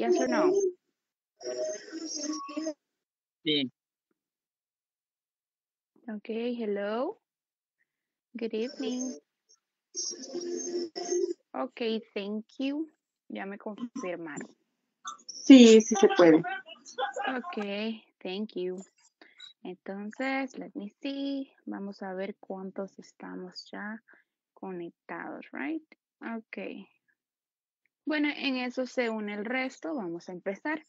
Yes or no? Sí. Okay, hello. Good evening. Okay, thank you. Ya me confirmaron. Sí, sí se puede. Okay, thank you. Entonces, let me see. Vamos a ver cuántos estamos ya conectados, right? Okay. Bueno, en eso se une el resto. Vamos a empezar.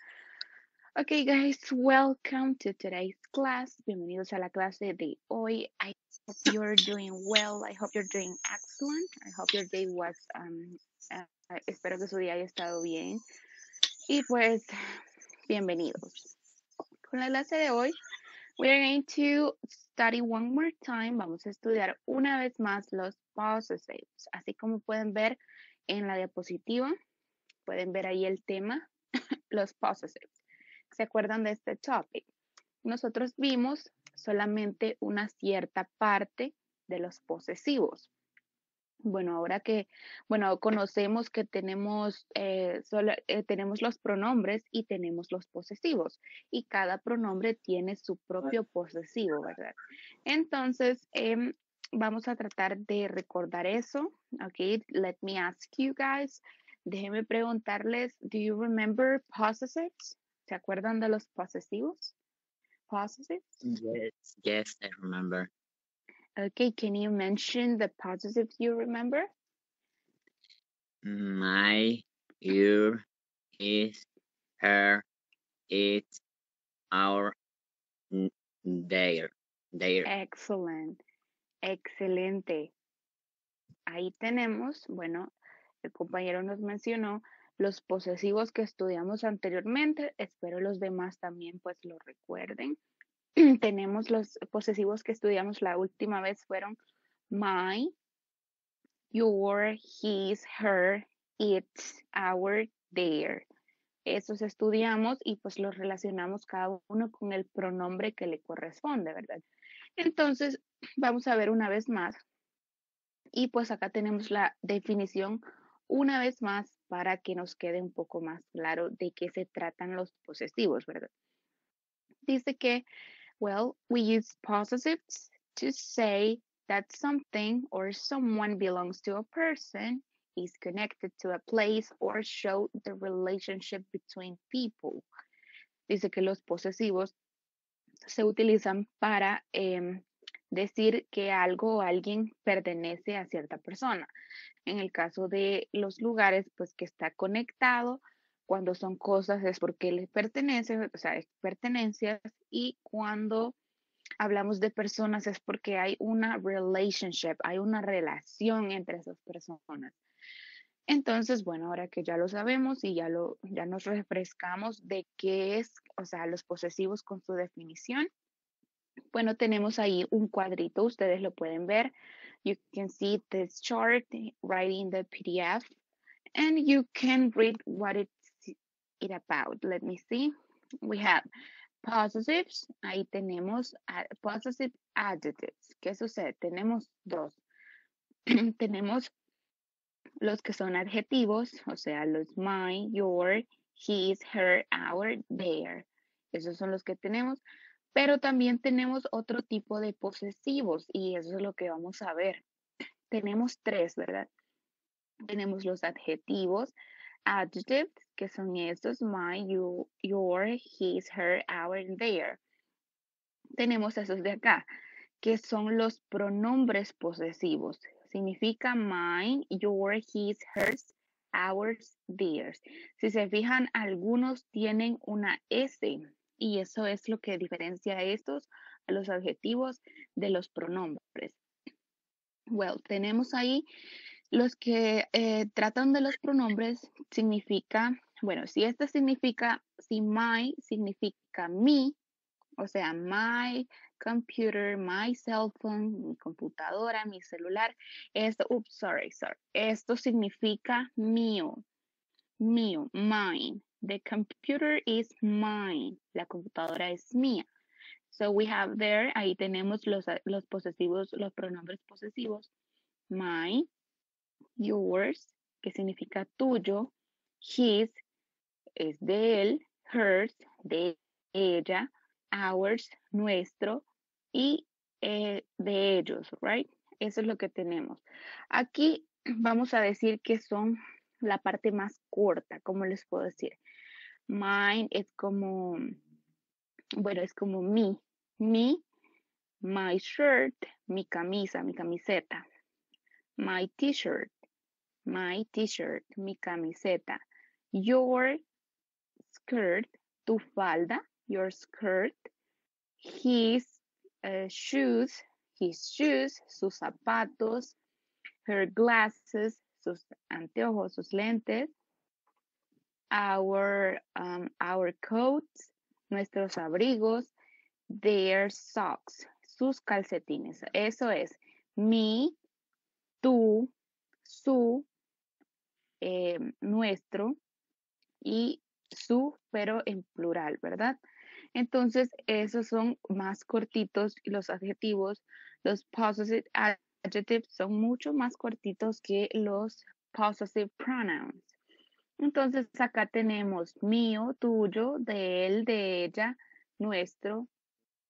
Okay, guys, welcome to today's class. Bienvenidos a la clase de hoy. I hope you're doing well. I hope you're doing excellent. I hope your day was, um, uh, espero que su día haya estado bien. Y pues, bienvenidos. Con la clase de hoy, we're going to study one more time. Vamos a estudiar una vez más los possessives. Así como pueden ver en la diapositiva, pueden ver ahí el tema, los possessives. ¿Se acuerdan de este topic? Nosotros vimos solamente una cierta parte de los posesivos. Bueno, ahora que, bueno, conocemos que tenemos, eh, solo, eh, tenemos los pronombres y tenemos los posesivos y cada pronombre tiene su propio posesivo, ¿verdad? Entonces, eh, vamos a tratar de recordar eso. Ok, let me ask you guys. Déjenme preguntarles, do you remember possessives? ¿Se acuerdan de los posesivos? Possessives? Yes, yes, I remember. Okay, can you mention the possessives you remember? My, your, his, her, it, our, their, their. Excellent. Excelente. Ahí tenemos, bueno, el compañero nos mencionó los posesivos que estudiamos anteriormente. Espero los demás también pues lo recuerden. tenemos los posesivos que estudiamos la última vez fueron my, your, his, her, its, our, their. Esos estudiamos y pues los relacionamos cada uno con el pronombre que le corresponde, ¿verdad? Entonces, vamos a ver una vez más. Y pues acá tenemos la definición una vez más para que nos quede un poco más claro de qué se tratan los posesivos, ¿verdad? Dice que, well, we use possessives to say that something or someone belongs to a person, is connected to a place, or show the relationship between people. Dice que los posesivos se utilizan para eh, decir que algo o alguien pertenece a cierta persona. En el caso de los lugares, pues que está conectado, cuando son cosas es porque les pertenece, o sea, es pertenencias, y cuando hablamos de personas es porque hay una relationship, hay una relación entre esas personas. Entonces, bueno, ahora que ya lo sabemos y ya, lo, ya nos refrescamos de qué es, o sea, los posesivos con su definición, bueno, tenemos ahí un cuadrito, ustedes lo pueden ver. You can see this chart right in the PDF and you can read what it's it about. Let me see. We have possessives, ahí tenemos possessive adjectives. ¿Qué sucede? Tenemos dos. tenemos los que son adjetivos, o sea, los my, your, his, her, our, their. Esos son los que tenemos. Pero también tenemos otro tipo de posesivos y eso es lo que vamos a ver. Tenemos tres, ¿verdad? Tenemos los adjetivos, adjectives, que son estos, my, you, your, his, her, our, and their. Tenemos esos de acá, que son los pronombres posesivos. Significa mine, your, his, hers, ours, theirs. Si se fijan, algunos tienen una S y eso es lo que diferencia a estos, a los adjetivos de los pronombres. Well, tenemos ahí los que eh, tratan de los pronombres, significa, bueno, si este significa, si my significa mi, o sea, my computer, my cell phone, mi computadora, mi celular, esto, oops, sorry, sorry, esto significa mío, mío, mine. The computer is mine. La computadora es mía. So we have there, ahí tenemos los, los posesivos, los pronombres posesivos. My, yours, que significa tuyo. His, es de él, hers, de ella, ours, nuestro, y eh, de ellos, right? Eso es lo que tenemos. Aquí vamos a decir que son la parte más corta, como les puedo decir. Mine es como, bueno, es como mi, mi, my shirt, mi camisa, mi camiseta. My t-shirt, my t-shirt, mi camiseta. Your skirt, tu falda, your skirt. His uh, shoes, his shoes, sus zapatos. Her glasses, sus anteojos, sus lentes. Our, um, our coats, nuestros abrigos. Their socks, sus calcetines. Eso es mi, tú, su, eh, nuestro y su, pero en plural, ¿verdad? Entonces, esos son más cortitos los adjetivos, los possessive adjectives son mucho más cortitos que los possessive pronouns. Entonces, acá tenemos mío, tuyo, de él, de ella, nuestro,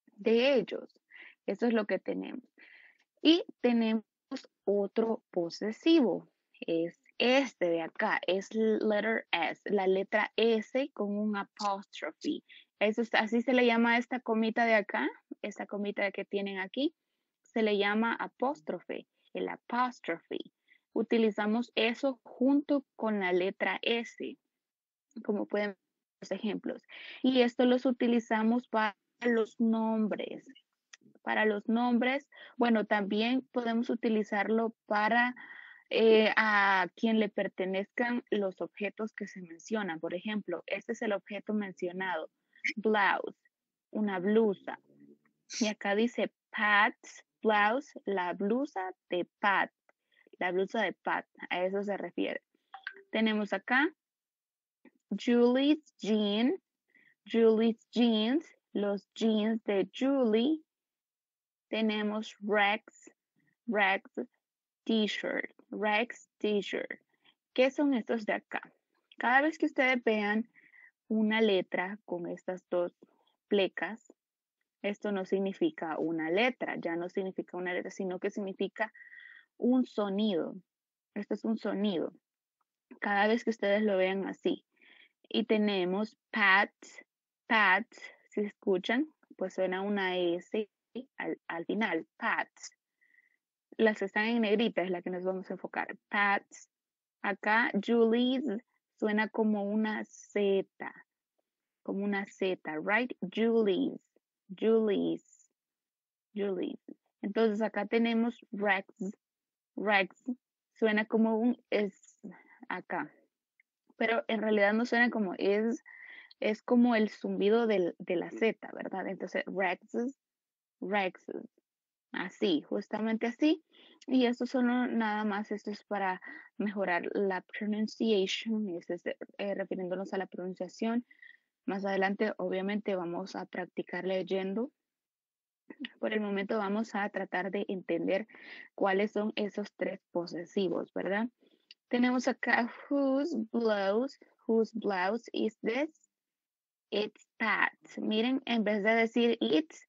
de ellos. Eso es lo que tenemos. Y tenemos otro posesivo. Es este de acá, es letter S, la letra S con un apostrophe. Eso, así se le llama esta comita de acá, esta comita que tienen aquí, se le llama apóstrofe, el apóstrofe. Utilizamos eso junto con la letra S, como pueden ver los ejemplos. Y esto los utilizamos para los nombres. Para los nombres, bueno, también podemos utilizarlo para eh, a quien le pertenezcan los objetos que se mencionan. Por ejemplo, este es el objeto mencionado, blouse, una blusa. Y acá dice Pat's blouse, la blusa de Pat, la blusa de Pat, a eso se refiere. Tenemos acá Julie's jean, Julie's jeans, los jeans de Julie. Tenemos Rex, Rex t-shirt, Rex t-shirt. ¿Qué son estos de acá? Cada vez que ustedes vean una letra con estas dos plecas, esto no significa una letra, ya no significa una letra, sino que significa un sonido. Esto es un sonido. Cada vez que ustedes lo vean así. Y tenemos pats, pats, si escuchan, pues suena una S al, al final, pats. Las que están en negrita es la que nos vamos a enfocar. Pats. Acá, Julie's suena como una Z. Como una Z, right? Julie's. Julie's. Julie's. Entonces acá tenemos Rex. Rex suena como un es acá. Pero en realidad no suena como es. Es como el zumbido de la Z, ¿verdad? Entonces, Rex's. Rex's. Así, justamente así. Y esto solo nada más, esto es para mejorar la pronunciation, es, eh, refiriéndonos a la pronunciación. Más adelante, obviamente, vamos a practicar leyendo. Por el momento vamos a tratar de entender cuáles son esos tres posesivos, ¿verdad? Tenemos acá whose blouse, whose blouse is this? It's Pat's. Miren, en vez de decir it's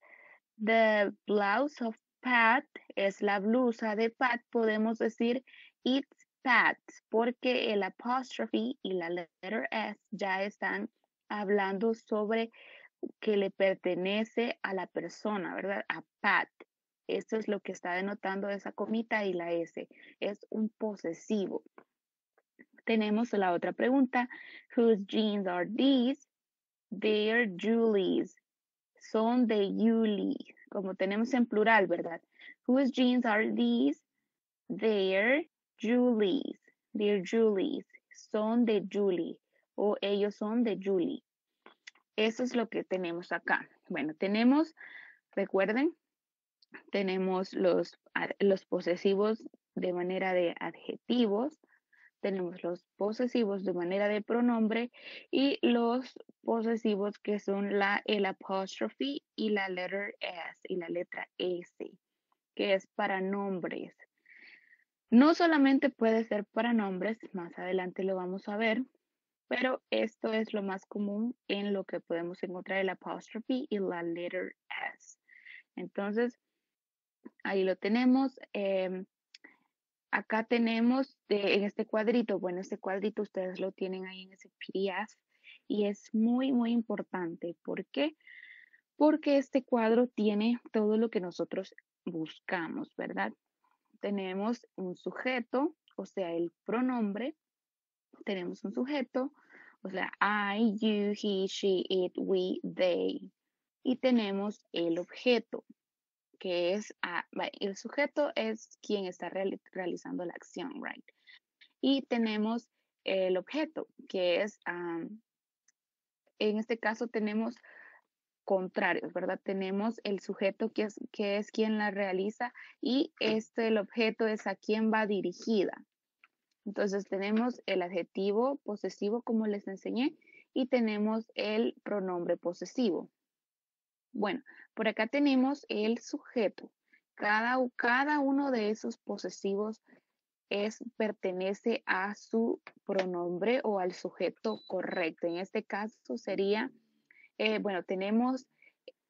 the blouse of Pat es la blusa de Pat, podemos decir it's Pat's, porque el apostrophe y la letter S ya están hablando sobre que le pertenece a la persona, ¿verdad? A Pat. Esto es lo que está denotando esa comita y la S. Es un posesivo. Tenemos la otra pregunta. Whose jeans are these? They're Julie's. Son de Julie como tenemos en plural, ¿verdad? Whose jeans are these? They're Julie's. They're Julie's. Son de Julie. O ellos son de Julie. Eso es lo que tenemos acá. Bueno, tenemos, recuerden, tenemos los, los posesivos de manera de adjetivos, tenemos los posesivos de manera de pronombre y los posesivos que son la el apostrophe y la letter S y la letra S, que es para nombres. No solamente puede ser para nombres, más adelante lo vamos a ver, pero esto es lo más común en lo que podemos encontrar el apostrophe y la letter S. Entonces, ahí lo tenemos. Em, acá tenemos en este cuadrito, bueno, este cuadrito ustedes lo tienen ahí en ese PDF y es muy, muy importante. ¿Por qué? Porque este cuadro tiene todo lo que nosotros buscamos, ¿verdad? Tenemos un sujeto, o sea, el pronombre. Tenemos un sujeto, o sea, I, you, he, she, it, we, they. Y tenemos el objeto, que es, ah, el sujeto es quien está realizando la acción, right? Y tenemos el objeto, que es, en este caso tenemos contrarios, ¿verdad? Tenemos el sujeto que es, que es quien la realiza y este, el objeto es a quien va dirigida. Entonces tenemos el adjetivo posesivo como les enseñé y tenemos el pronombre posesivo. Bueno, por acá tenemos el sujeto. Cada, cada uno de esos posesivos es, pertenece a su pronombre o al sujeto correcto. En este caso sería eh, bueno, tenemos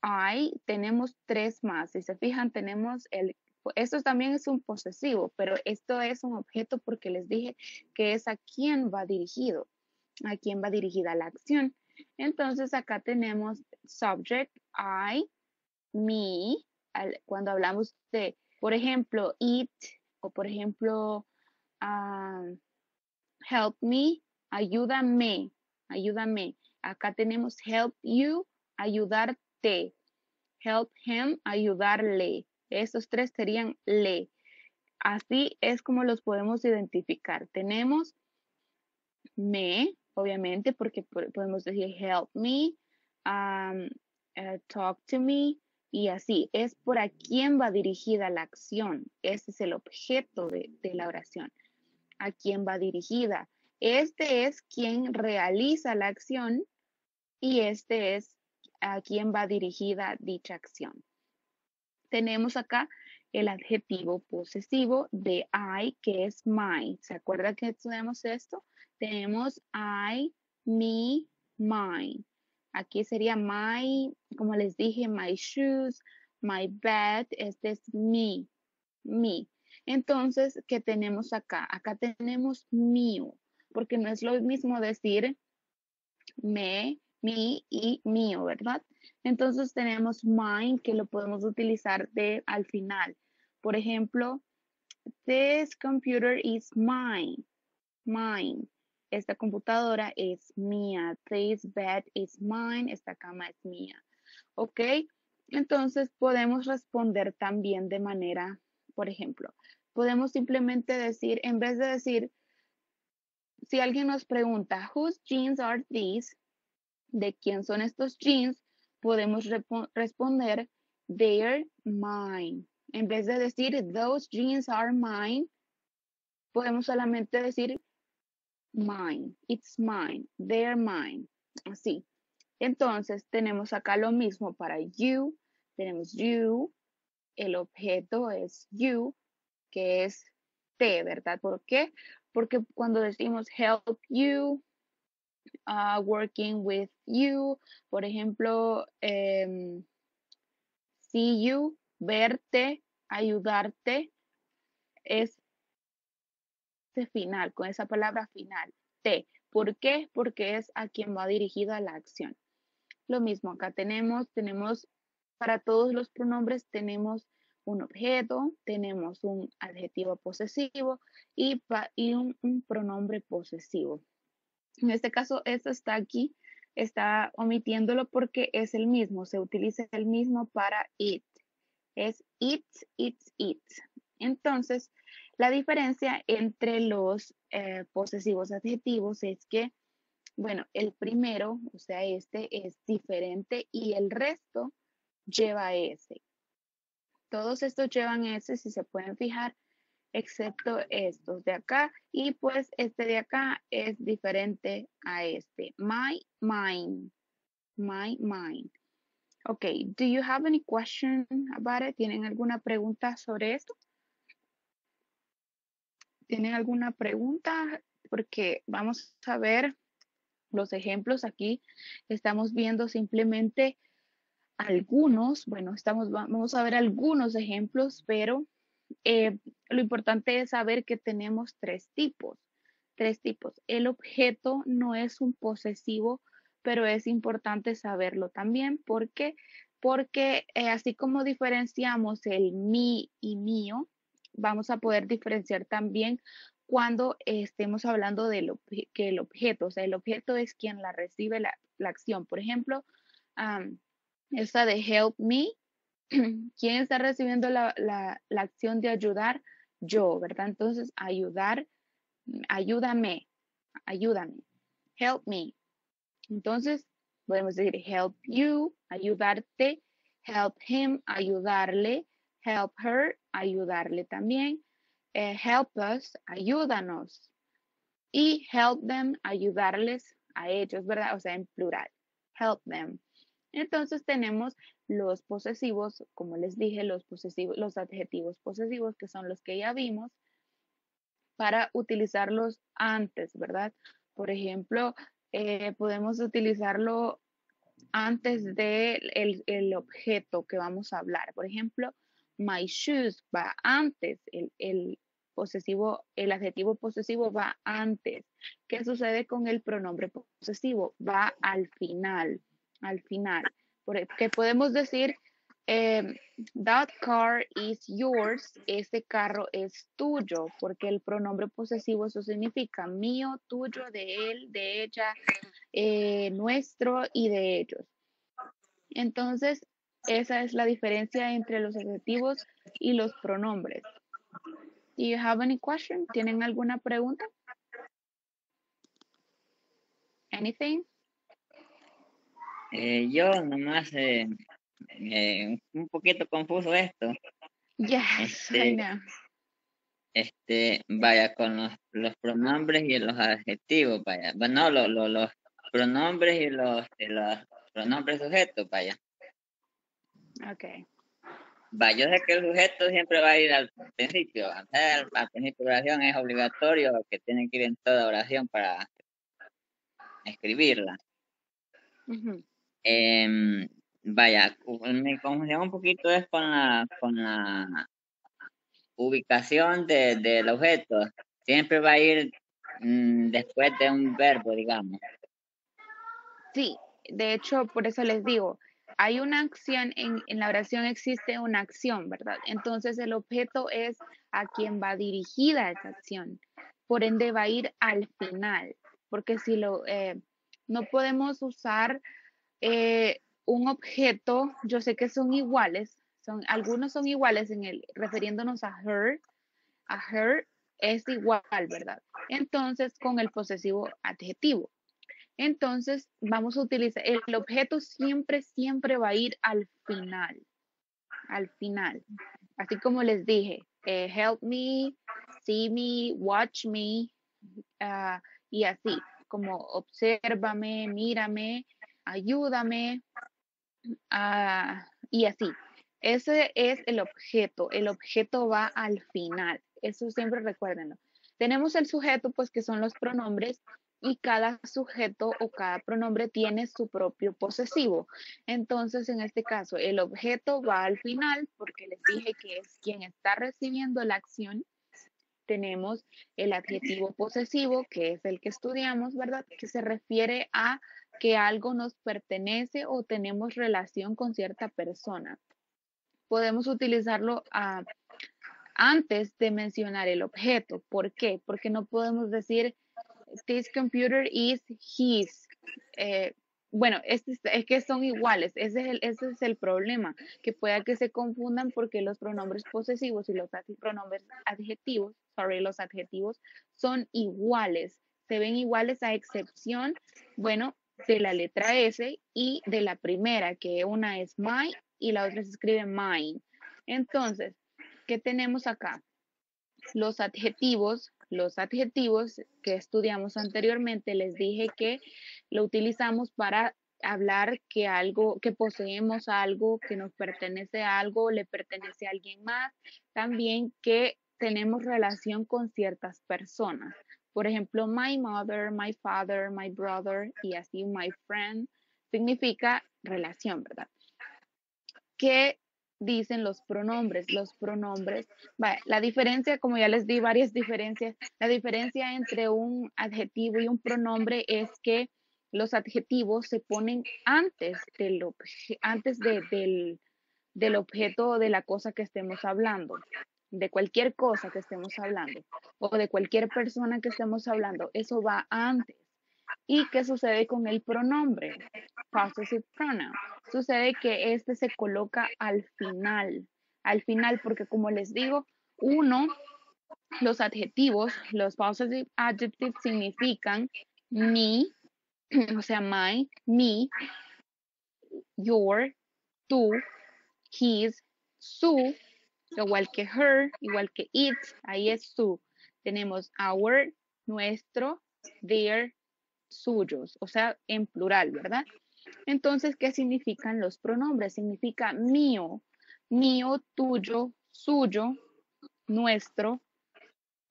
I, tenemos tres más. Si se fijan, tenemos el, esto también es un posesivo, pero esto es un objeto porque les dije que es a quién va dirigido, a quién va dirigida la acción. Entonces acá tenemos subject, I, me, cuando hablamos de, por ejemplo, eat o por ejemplo, um, help me, ayúdame, ayúdame. Acá tenemos help you, ayudarte. Help him, ayudarle. Estos tres serían le. Así es como los podemos identificar. Tenemos me, obviamente, porque podemos decir help me, uh, talk to me, y así. Es por a quién va dirigida la acción. Ese es el objeto de, de la oración. A quién va dirigida. Este es quien realiza la acción y este es a quién va dirigida dicha acción. Tenemos acá el adjetivo posesivo de I, que es my. ¿Se acuerda que tenemos esto? Tenemos I, me, mine. Aquí sería my, como les dije, my shoes, my bed. Este es me, me. Entonces, ¿qué tenemos acá? Acá tenemos mío, porque no es lo mismo decir me, mi y mío, ¿verdad? Entonces tenemos mine que lo podemos utilizar de al final. Por ejemplo, this computer is mine. Mine. Esta computadora es mía. This bed is mine. Esta cama es mía. ¿Ok? Entonces podemos responder también de manera, por ejemplo, podemos simplemente decir, en vez de decir, si alguien nos pregunta, whose jeans are these? De quién son estos jeans, podemos responder, they're mine. En vez de decir, those jeans are mine, podemos solamente decir, mine, it's mine, they're mine. Así. Entonces, tenemos acá lo mismo para you. Tenemos you, el objeto es you, que es te, ¿verdad? ¿Por qué? Porque cuando decimos help you, uh, working with you, por ejemplo, um, see you, verte, ayudarte, es final, con esa palabra final, te. ¿Por qué? Porque es a quien va dirigida la acción. Lo mismo acá tenemos, tenemos para todos los pronombres tenemos un objeto, tenemos un adjetivo posesivo y un, pronombre posesivo. En este caso, esto está aquí, está omitiéndolo porque es el mismo, se utiliza el mismo para it. Es it, it, it. Entonces, la diferencia entre los eh, posesivos adjetivos es que, bueno, el primero, o sea, este es diferente y el resto lleva ese. Todos estos llevan ese, si se pueden fijar, excepto estos de acá. Y pues este de acá es diferente a este. My mind. My mind. Ok, do you have any question about it? ¿Tienen alguna pregunta sobre esto? ¿Tienen alguna pregunta? Porque vamos a ver los ejemplos aquí estamos viendo simplemente algunos, bueno, estamos, vamos a ver algunos ejemplos, pero eh, lo importante es saber que tenemos tres tipos, tres tipos. El objeto no es un posesivo, pero es importante saberlo también porque porque eh, así como diferenciamos el mi y mío, vamos a poder diferenciar también cuando estemos hablando de que el objeto, o sea, el objeto es quien la recibe la, acción. Por ejemplo, esta de help me, ¿quién está recibiendo la, la, acción de ayudar? Yo, ¿verdad? Entonces, ayudar, ayúdame, ayúdame, help me. Entonces, podemos decir help you, ayudarte, help him, ayudarle, help her, ayudarle también, eh, help us, ayúdanos, y help them, ayudarles a ellos, ¿verdad? O sea, en plural, help them. Entonces tenemos los posesivos, como les dije, los posesivos, los adjetivos posesivos, que son los que ya vimos, para utilizarlos antes, ¿verdad? Por ejemplo, eh, podemos utilizarlo antes del de el, objeto que vamos a hablar. Por ejemplo, my shoes va antes, el, el posesivo, el adjetivo posesivo va antes. ¿Qué sucede con el pronombre posesivo? Va al final, al final. Porque podemos decir, Em, that car is yours, ese carro es tuyo, porque el pronombre posesivo eso significa mío, tuyo, de él, de ella, eh, nuestro y de ellos. Entonces, esa es la diferencia entre los adjetivos y los pronombres. Do you have any question? ¿Tienen alguna pregunta? Anything? Eh, yo nomás eh, eh, un poquito confuso esto. Yes, este, Este, vaya, con los, pronombres y los adjetivos, vaya. Bueno, los pronombres y los, los pronombres sujetos, vaya. Ok. Vaya, yo sé que el sujeto siempre va a ir al principio. Al, principio de oración es obligatorio que tiene que ir en toda oración para escribirla. Vaya, me confusión un poquito es con la, con la ubicación de, del objeto. Siempre va a ir mm, después de un verbo, digamos. Sí, de hecho, por eso les digo, hay una acción, en, en, la oración existe una acción, ¿verdad? Entonces el objeto es a quien va dirigida esa acción. Por ende va a ir al final, porque si lo, eh, no podemos usar eh, un objeto, yo sé que son iguales, son, algunos son iguales en el, refiriéndonos a her, a her es igual, ¿verdad? Entonces, con el posesivo adjetivo. Entonces, vamos a utilizar, el objeto siempre, siempre va a ir al final, al final. Así como les dije, eh, help me, see me, watch me, ah, y así, como obsérvame, mírame, ayúdame, Ah, y así. Ese es el objeto. El objeto va al final. Eso siempre recuérdenlo. Tenemos el sujeto, pues que son los pronombres, y cada sujeto o cada pronombre tiene su propio posesivo. Entonces, en este caso, el objeto va al final porque les dije que es quien está recibiendo la acción. Tenemos el adjetivo posesivo, que es el que estudiamos, ¿verdad? Que se refiere a que algo nos pertenece o tenemos relación con cierta persona. Podemos utilizarlo ah, antes de mencionar el objeto. ¿Por qué? Porque no podemos decir, this computer is his. Eh, bueno, este es, que son iguales, ese es, el, ese es el problema, que pueda que se confundan porque los pronombres posesivos y los pronombres adjetivos, sorry, los adjetivos son iguales, se ven iguales a excepción, bueno, de la letra S y de la primera, que una es my y la otra se escribe mine. Entonces, ¿qué tenemos acá? Los adjetivos, los adjetivos que estudiamos anteriormente, les dije que lo utilizamos para hablar que algo, que poseemos algo, que nos pertenece a algo, le pertenece a alguien más, también que tenemos relación con ciertas personas. Por ejemplo, my mother, my father, my brother y así my friend significa relación, ¿verdad? ¿Qué dicen los pronombres? Los pronombres, la diferencia, como ya les di varias diferencias, la diferencia entre un adjetivo y un pronombre es que los adjetivos se ponen antes del, antes del, del objeto o de la cosa que estemos hablando de cualquier cosa que estemos hablando o de cualquier persona que estemos hablando, eso va antes. ¿Y qué sucede con el pronombre? Possessive pronoun. Sucede que este se coloca al final, al final, porque como les digo, uno, los adjetivos, los possessive adjectives significan me, o sea, my, me, your, tu, his, su, igual que her, igual que it, ahí es su. Tenemos our, nuestro, their, suyos, o sea, en plural, ¿verdad? Entonces, ¿qué significan los pronombres? Significa mío, mío, tuyo, suyo, nuestro,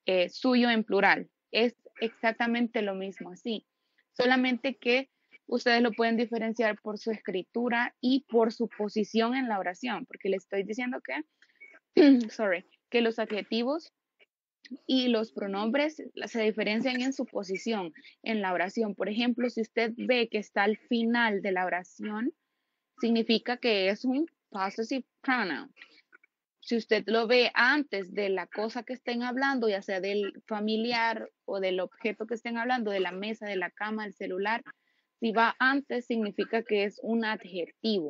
eh, suyo en plural. Es exactamente lo mismo así. Solamente que ustedes lo pueden diferenciar por su escritura y por su posición en la oración, porque le estoy diciendo que sorry, que los adjetivos y los pronombres se diferencian en su posición en la oración. Por ejemplo, si usted ve que está al final de la oración, significa que es un possessive pronoun. Si usted lo ve antes de la cosa que estén hablando, ya sea del familiar o del objeto que estén hablando, de la mesa, de la cama, del celular, si va antes, significa que es un adjetivo.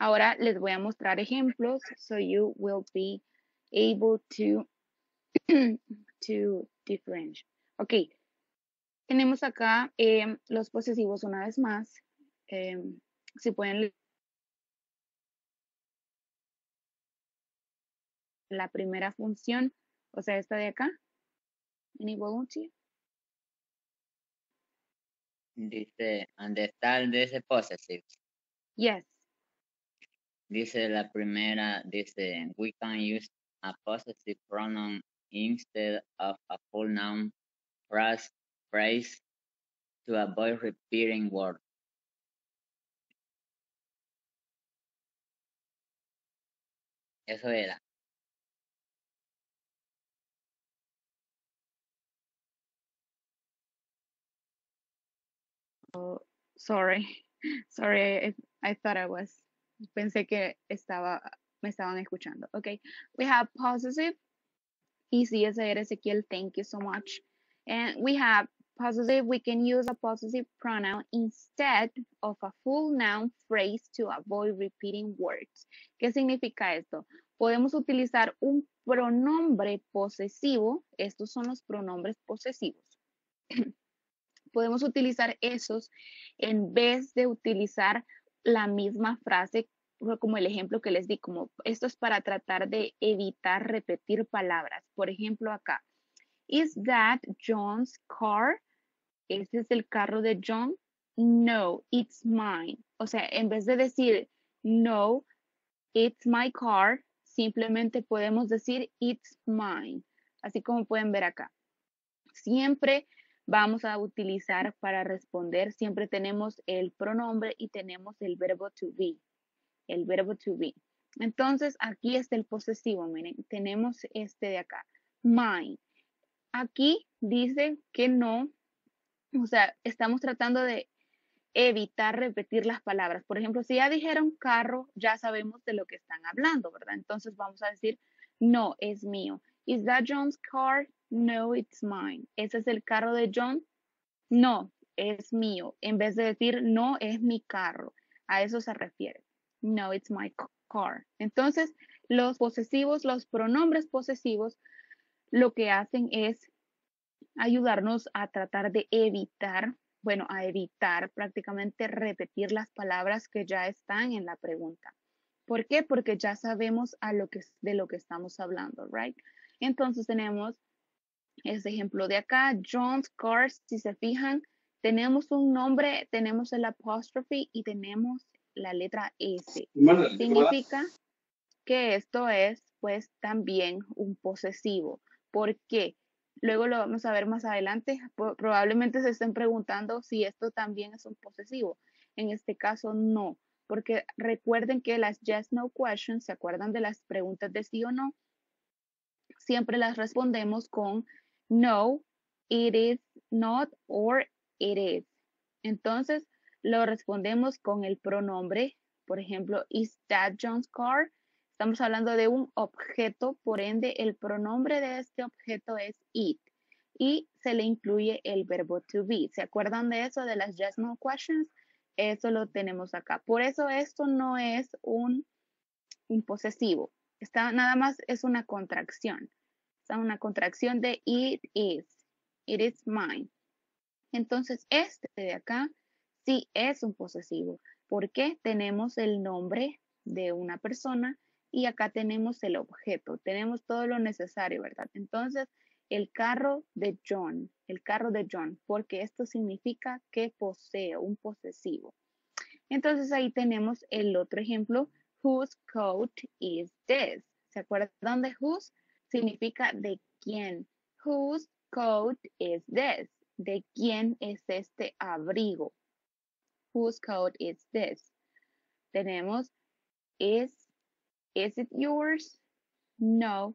Ahora les voy a mostrar ejemplos so you will be able to, to differentiate. Ok, tenemos acá em, los posesivos una vez más. Em, si pueden la primera función, o sea, esta de acá. Any volunteer? Dice, understand this possessive. Yes. Dice la primera, dice, we can use a possessive pronoun instead of a full noun phrase, phrase to avoid repeating words. Eso era. Oh, sorry, sorry, I, I thought I was pensé que estaba, me estaban escuchando. Okay, we have possessive. Easy as it, Ezekiel. Thank you so much. And we have possessive. We can use a possessive pronoun instead of a full noun phrase to avoid repeating words. ¿Qué significa esto? Podemos utilizar un pronombre posesivo. Estos son los pronombres posesivos. Podemos utilizar esos en vez de utilizar la misma frase como el ejemplo que les di, como esto es para tratar de evitar repetir palabras. Por ejemplo, acá, ¿Is that John's car? ¿Ese es el carro de John? No, it's mine. O sea, en vez de decir no, it's my car, simplemente podemos decir it's mine. Así como pueden ver acá. Siempre vamos a utilizar para responder, siempre tenemos el pronombre y tenemos el verbo to be, el verbo to be. Entonces, aquí está el posesivo, miren, tenemos este de acá, mine. Aquí dice que no, o sea, estamos tratando de evitar repetir las palabras. Por ejemplo, si ya dijeron carro, ya sabemos de lo que están hablando, ¿verdad? Entonces vamos a decir, no, es mío. Is that John's car? No, it's mine. ¿Ese es el carro de John? No, es mío. En vez de decir no, es mi carro. A eso se refiere. No, it's my car. Entonces, los posesivos, los pronombres posesivos, lo que hacen es ayudarnos a tratar de evitar, bueno, a evitar prácticamente repetir las palabras que ya están en la pregunta. ¿Por qué? Porque ya sabemos de lo que estamos hablando, right? Entonces tenemos este ejemplo de acá, John's Cars, si se fijan, tenemos un nombre, tenemos el apóstrofe y tenemos la letra S. Significa que esto es pues también un posesivo. ¿Por qué? luego lo vamos a ver más adelante. Probablemente se estén preguntando si esto también es un posesivo. En este caso, no, porque recuerden que las yes, no questions, ¿se acuerdan de las preguntas de sí o no? Siempre las respondemos con no, it is not, or it is. Entonces, lo respondemos con el pronombre. Por ejemplo, is that John's car? Estamos hablando de un objeto, por ende, el pronombre de este objeto es it. Y se le incluye el verbo to be. ¿Se acuerdan de eso, de las yes, no questions? Eso lo tenemos acá. Por eso esto no es un, un posesivo. Está, nada más es una contracción. Una contracción de it is. It is mine. Entonces, este de acá sí es un posesivo. porque Tenemos el nombre de una persona y acá tenemos el objeto, tenemos todo lo necesario, ¿verdad? Entonces, el carro de John, el carro de John, porque esto significa que posee, un posesivo. Entonces ahí tenemos el otro ejemplo, whose coat is this? ¿Se acuerdan de whose? Significa de quién. Whose coat is this? ¿De quién es este abrigo? Whose coat is this? Tenemos is Is it yours? No.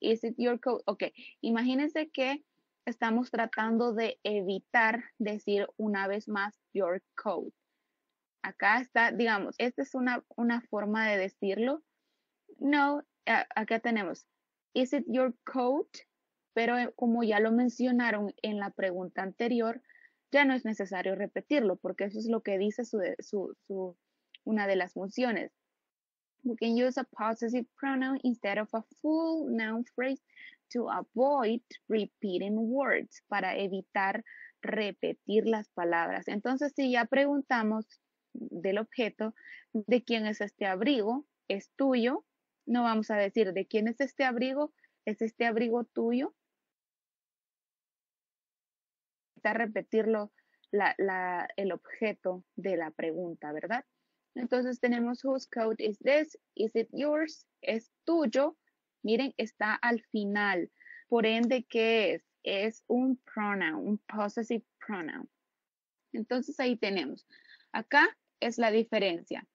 Is it your coat? Ok, imagínense que estamos tratando de evitar decir una vez más your coat. Acá está, digamos, esta es una, una forma de decirlo. No, acá tenemos, is it your coat? Pero eh, como ya lo mencionaron en la pregunta anterior, ya no es necesario repetirlo porque eso es lo que dice su, una de las funciones. We can use a possessive pronoun instead of a full noun phrase to avoid repeating words, para evitar repetir las palabras. Entonces, si ya preguntamos del objeto, ¿de quién es este abrigo? ¿Es tuyo? No vamos a decir, ¿de quién es este abrigo? ¿Es este abrigo tuyo? Está repetirlo la, el objeto de la pregunta, ¿verdad? Entonces tenemos whose coat is this? Is it yours? Es tuyo. Miren, está al final. Por ende, ¿qué es? Es un pronoun, un possessive pronoun. Entonces ahí tenemos. Acá es la diferencia.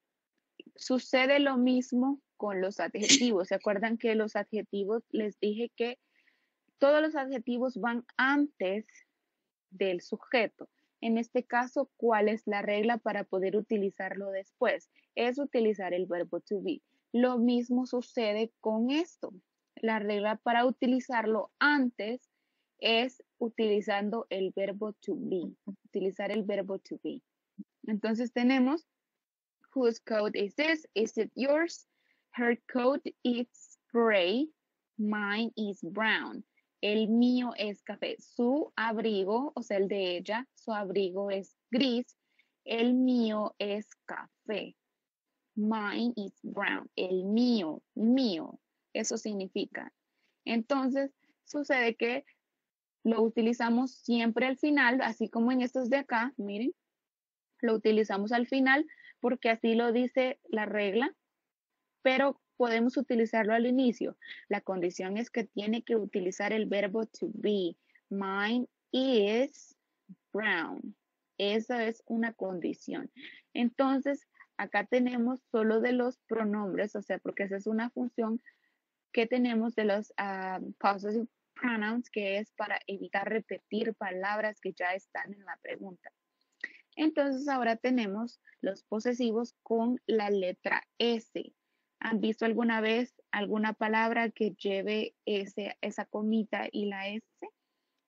Sucede lo mismo con los adjetivos. ¿Se acuerdan que los adjetivos les dije que todos los adjetivos van antes del sujeto? En este caso, ¿cuál es la regla para poder utilizarlo después? Es utilizar el verbo to be. Lo mismo sucede con esto. La regla para utilizarlo antes es utilizando el verbo to be, utilizar el verbo to be. Entonces tenemos, whose coat is this? Is it yours? Her coat is gray. Mine is brown. El mío es café. Su abrigo, o sea, el de ella, su abrigo es gris. El mío es café. Mine is brown. El mío, mío. Eso significa. Entonces, sucede que lo utilizamos siempre al final, así como en estos de acá, miren, lo utilizamos al final porque así lo dice la regla, pero podemos utilizarlo al inicio. La condición es que tiene que utilizar el verbo to be. Mine is brown. Esa es una condición. Entonces, acá tenemos solo de los pronombres, o sea, porque esa es una función que tenemos de los uh, possessive pronouns, que es para evitar repetir palabras que ya están en la pregunta. Entonces, ahora tenemos los posesivos con la letra S. ¿Han visto alguna vez alguna palabra que lleve ese, esa comita y la S?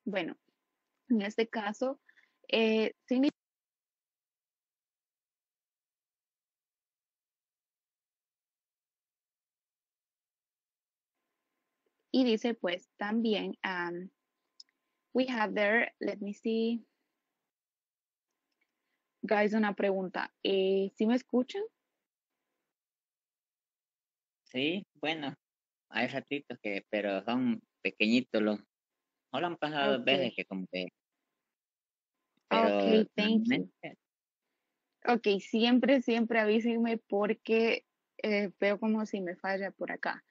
Bueno, en este caso, eh, significa Y dice pues también, um, we have there, let me see. Guys, una pregunta. Eh, ¿Sí me escuchan? Sí, bueno, hay ratitos que, pero son pequeñitos los. No lo han pasado dos veces que como que. Pero ok, thank you. Ok, siempre, siempre avísenme porque eh, veo como si me falla por acá.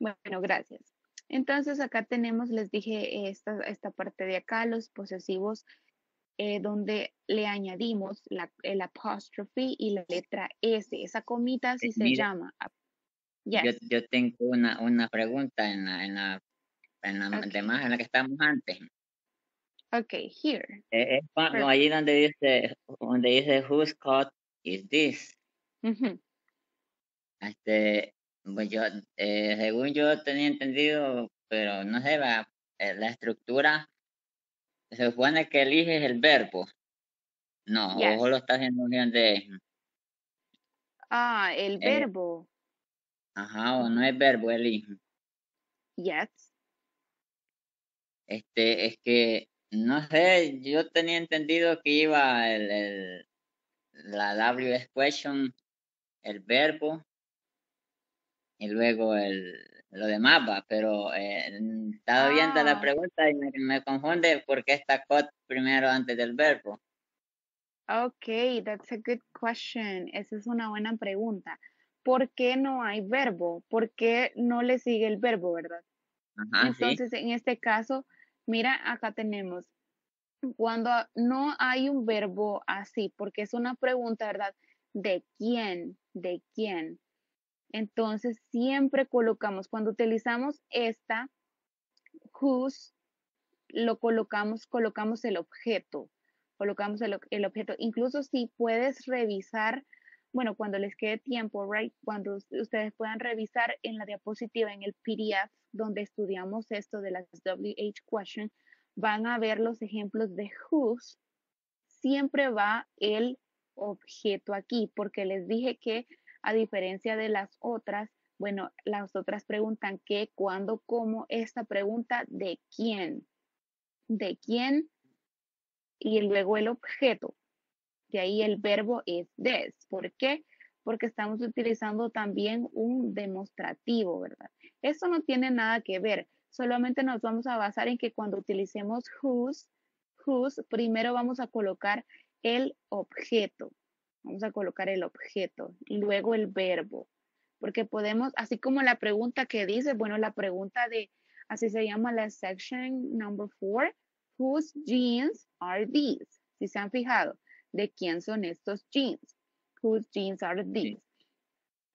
Bueno, gracias. Entonces acá tenemos, les dije, esta, esta parte de acá, los posesivos, eh, donde le añadimos la, el apóstrofe y la letra S. Esa comita así se llama. Yo, yo, tengo una, una pregunta en la, en la, en la demás, en la que estamos antes. Ok, here. Eh, es allí donde dice, donde dice, whose code is this? Este, pues yo, eh, según yo tenía entendido, pero no sé, va, eh, la estructura se supone que eliges el verbo. No, o lo estás haciendo bien de. Ah, el eh, verbo. Ajá, o no es verbo, elige. Yes. Este, es que, no sé, yo tenía entendido que iba el, el la W question, el verbo, y luego el, lo demás va, pero eh, estaba viendo la ah. pregunta y me, me, confunde porque está code primero antes del verbo. Ok, that's a good question. Esa es una buena pregunta. ¿Por qué no hay verbo? ¿Por qué no le sigue el verbo, verdad? Ajá, Entonces, en este caso, mira, acá tenemos, cuando no hay un verbo así, porque es una pregunta, ¿verdad? ¿De quién? ¿De quién? Entonces, siempre colocamos, cuando utilizamos esta, whose, lo colocamos, colocamos el objeto, colocamos el, el, objeto. Incluso si puedes revisar, bueno, cuando les quede tiempo, right, cuando ustedes puedan revisar en la diapositiva, en el PDF, donde estudiamos esto de las WH question, van a ver los ejemplos de whose, siempre va el objeto aquí, porque les dije que a diferencia de las otras, bueno, las otras preguntan qué, cuándo, cómo, esta pregunta de quién, de quién y luego el objeto. De ahí el verbo es des. ¿Por qué? Porque estamos utilizando también un demostrativo, ¿verdad? Eso no tiene nada que ver. Solamente nos vamos a basar en que cuando utilicemos whose, whose, primero vamos a colocar el objeto. Vamos a colocar el objeto luego el verbo. Porque podemos, así como la pregunta que dice, bueno, la pregunta de, así se llama la section number four, whose jeans are these? Si se han fijado, ¿de quién son estos jeans? Whose jeans are these?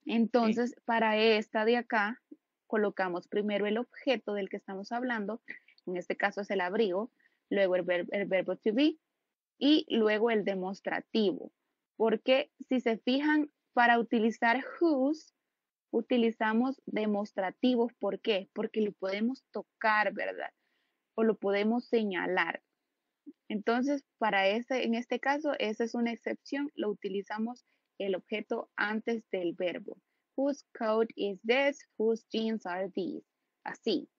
Entonces, para esta de acá, colocamos primero el objeto del que estamos hablando, en este caso es el abrigo, luego el, el verbo to be y luego el demostrativo. Porque si se fijan, para utilizar whose, utilizamos demostrativos. ¿Por qué? Porque lo podemos tocar, ¿verdad? O lo podemos señalar. Entonces, para ese, en este caso, esa es una excepción. Lo utilizamos el objeto antes del verbo. Whose coat is this? Whose jeans are these? Así.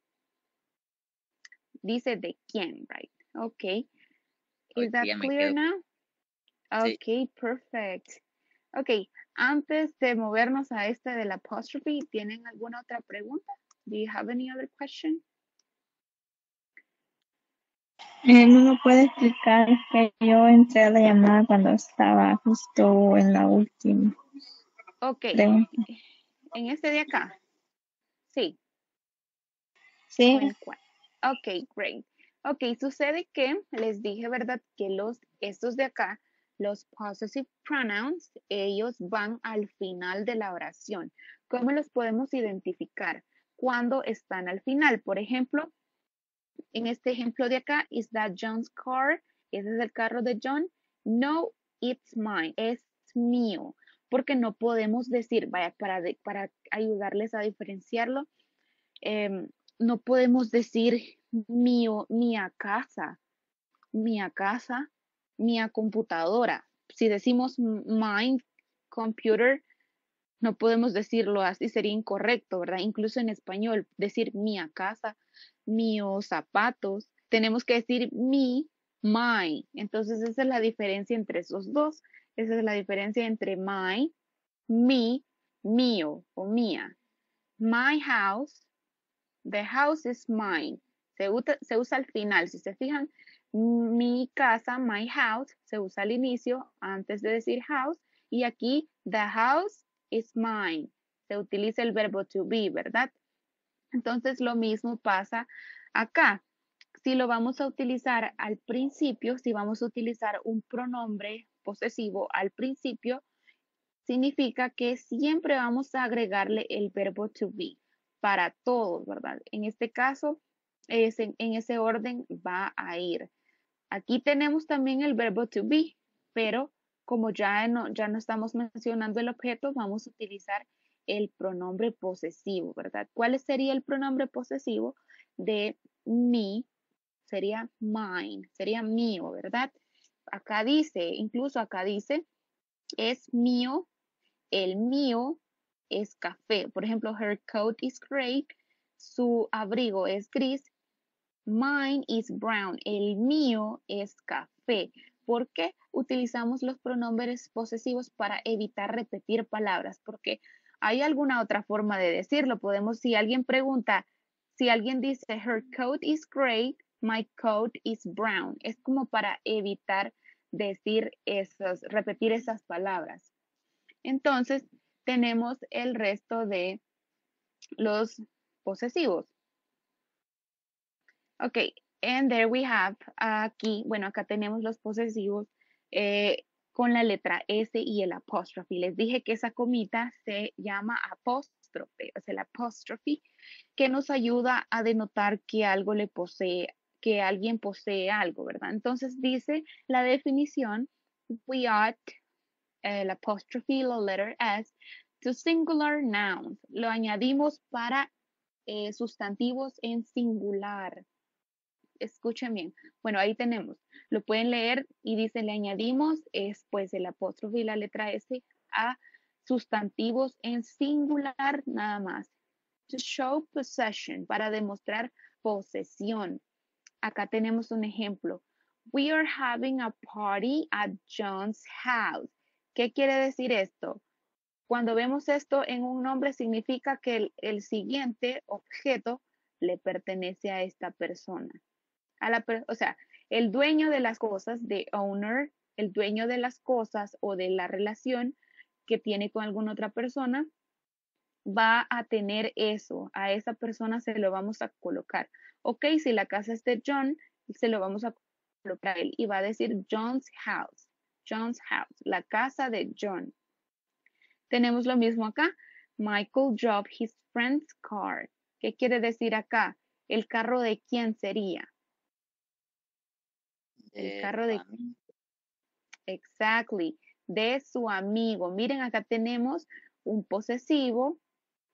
Dice de quién, right? Okay. Is that clear now? Ok, perfect. Ok, antes de movernos a este del apostrophe, ¿tienen alguna otra pregunta? Do you have any other question? Eh, ¿No me puede explicar que yo entré a la llamada cuando estaba justo en la última? Ok, en este de acá. Sí. Sí. Ok, great. Ok, sucede que les dije, ¿verdad? Que los, estos de acá los possessive pronouns, ellos van al final de la oración. ¿Cómo los podemos identificar? Cuando están al final. Por ejemplo, en este ejemplo de acá, is that John's car? Ese es el carro de John. No, it's mine. Es mío. Porque no podemos decir, vaya, para, ayudarles a diferenciarlo, em, no podemos decir mío, mía casa, mía casa, mi computadora. Si decimos my computer, no podemos decirlo así, sería incorrecto, ¿verdad? Incluso en español, decir mi casa, míos zapatos, tenemos que decir mi, my. Entonces esa es la diferencia entre esos dos. Esa es la diferencia entre my, mi, mío o mía. My house, the house is mine. Se usa, se usa al final. Si se fijan, mi casa, my house, se usa al inicio antes de decir house y aquí the house is mine. Se utiliza el verbo to be, ¿verdad? Entonces lo mismo pasa acá. Si lo vamos a utilizar al principio, si vamos a utilizar un pronombre posesivo al principio, significa que siempre vamos a agregarle el verbo to be para todos, ¿verdad? En este caso, en, ese orden va a ir. Aquí tenemos también el verbo to be, pero como ya no, ya no estamos mencionando el objeto, vamos a utilizar el pronombre posesivo, ¿verdad? ¿Cuál sería el pronombre posesivo de me? Sería mine, sería mío, ¿verdad? Acá dice, incluso acá dice, es mío, el mío es café. Por ejemplo, her coat is gray, su abrigo es gris, mine is brown, el mío es café. ¿Por qué utilizamos los pronombres posesivos para evitar repetir palabras? Porque hay alguna otra forma de decirlo. Podemos, si alguien pregunta, si alguien dice, her coat is gray, my coat is brown. Es como para evitar decir esas, repetir esas palabras. Entonces, tenemos el resto de los posesivos. Ok, and there we have, aquí, bueno, acá tenemos los posesivos eh, con la letra S y el apóstrofe. Les dije que esa comita se llama apóstrofe, o sea, el apóstrofe, que nos ayuda a denotar que algo le posee, que alguien posee algo, ¿verdad? Entonces dice la definición, we ought, el apóstrofe, la letter S, to singular nouns. Lo añadimos para eh, sustantivos en singular escuchen bien. Bueno, ahí tenemos. Lo pueden leer y dice, le añadimos es pues el apóstrofe y la letra S a sustantivos en singular nada más. To show possession, para demostrar posesión. Acá tenemos un ejemplo. We are having a party at John's house. ¿Qué quiere decir esto? Cuando vemos esto en un nombre significa que el, el siguiente objeto le pertenece a esta persona o sea, el dueño de las cosas, de owner, el dueño de las cosas o de la relación que tiene con alguna otra persona, va a tener eso, a esa persona se lo vamos a colocar. Ok, si la casa es de John, se lo vamos a colocar a él y va a decir John's house, John's house, la casa de John. Tenemos lo mismo acá. Michael drove his friend's car. ¿Qué quiere decir acá? ¿El carro de quién sería? El carro de... Exactly. De su amigo. Miren, acá tenemos un posesivo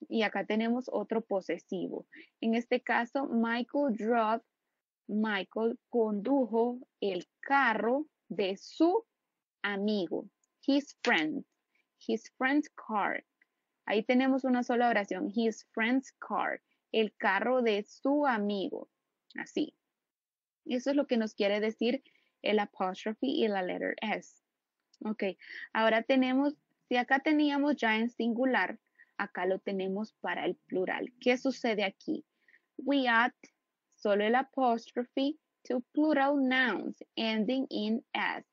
y acá tenemos otro posesivo. En este caso, Michael drove, Michael condujo el carro de su amigo. His friend. His friend's car. Ahí tenemos una sola oración. His friend's car. El carro de su amigo. Así. Eso es lo que nos quiere decir el apóstrofe y la letter S. Ok, ahora tenemos, si acá teníamos ya en singular, acá lo tenemos para el plural. ¿Qué sucede aquí? We add solo el apóstrofe to plural nouns ending in S.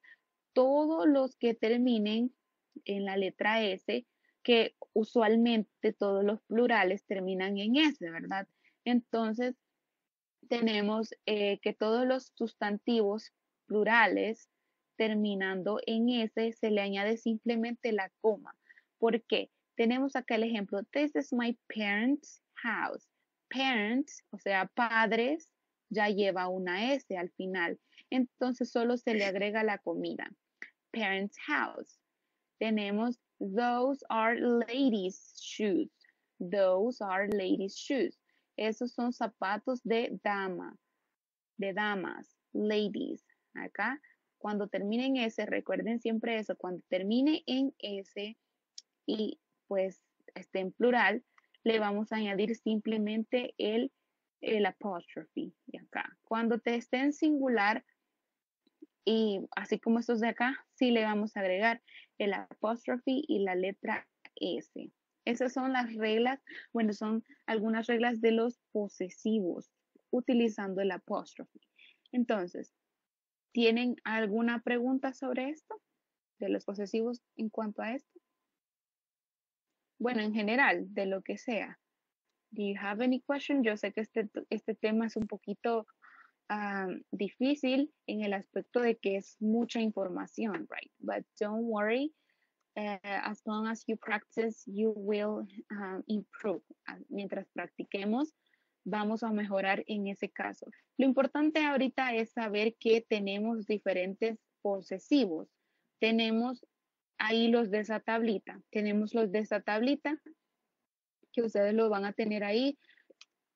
Todos los que terminen en la letra S, que usualmente todos los plurales terminan en S, ¿verdad? Entonces, tenemos eh, que todos los sustantivos plurales terminando en S se le añade simplemente la coma. ¿Por qué? Tenemos acá el ejemplo, this is my parents' house. Parents, o sea, padres, ya lleva una S al final. Entonces solo se le agrega la comida. Parents' house. Tenemos those are ladies' shoes. Those are ladies' shoes. Esos son zapatos de dama, de damas, ladies. Acá, cuando termine en S, recuerden siempre eso, cuando termine en S y pues esté en plural, le vamos a añadir simplemente el, el apóstrofe de acá. Cuando te esté en singular, y así como estos de acá, sí le vamos a agregar el apóstrofe y la letra S. Esas son las reglas, bueno, son algunas reglas de los posesivos utilizando el apóstrofe. Entonces, ¿Tienen alguna pregunta sobre esto? De los posesivos en cuanto a esto. Bueno, en general, de lo que sea. Do you have any question? Yo sé que este, este tema es un poquito um, difícil en el aspecto de que es mucha información, right? But don't worry. Uh, as long as you practice, you will um, improve. Uh, mientras practiquemos, vamos a mejorar en ese caso. Lo importante ahorita es saber que tenemos diferentes posesivos. Tenemos ahí los de esa tablita. Tenemos los de esa tablita que ustedes lo van a tener ahí.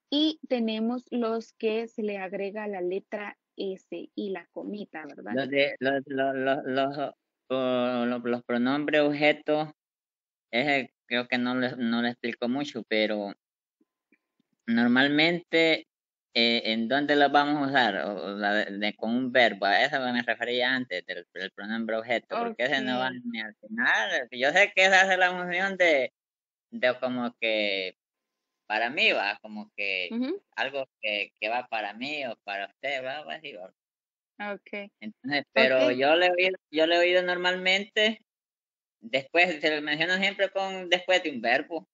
Y tenemos los que se le agrega la letra S y la comita, ¿verdad? Los, de, los, los, los, los, pronombres objetos, creo que no le, no le explico mucho, pero normalmente eh, ¿en dónde los vamos a usar? O, de, con un verbo, a eso me refería antes, del, pronombre objeto, porque ese no va ni al final. Yo sé que esa es la función de, de como que para mí va, como que algo que, que, va para mí o para usted, va, va así. Okay. Entonces, pero yo le he oído, yo le he oído normalmente después, se lo menciono siempre con después de un verbo.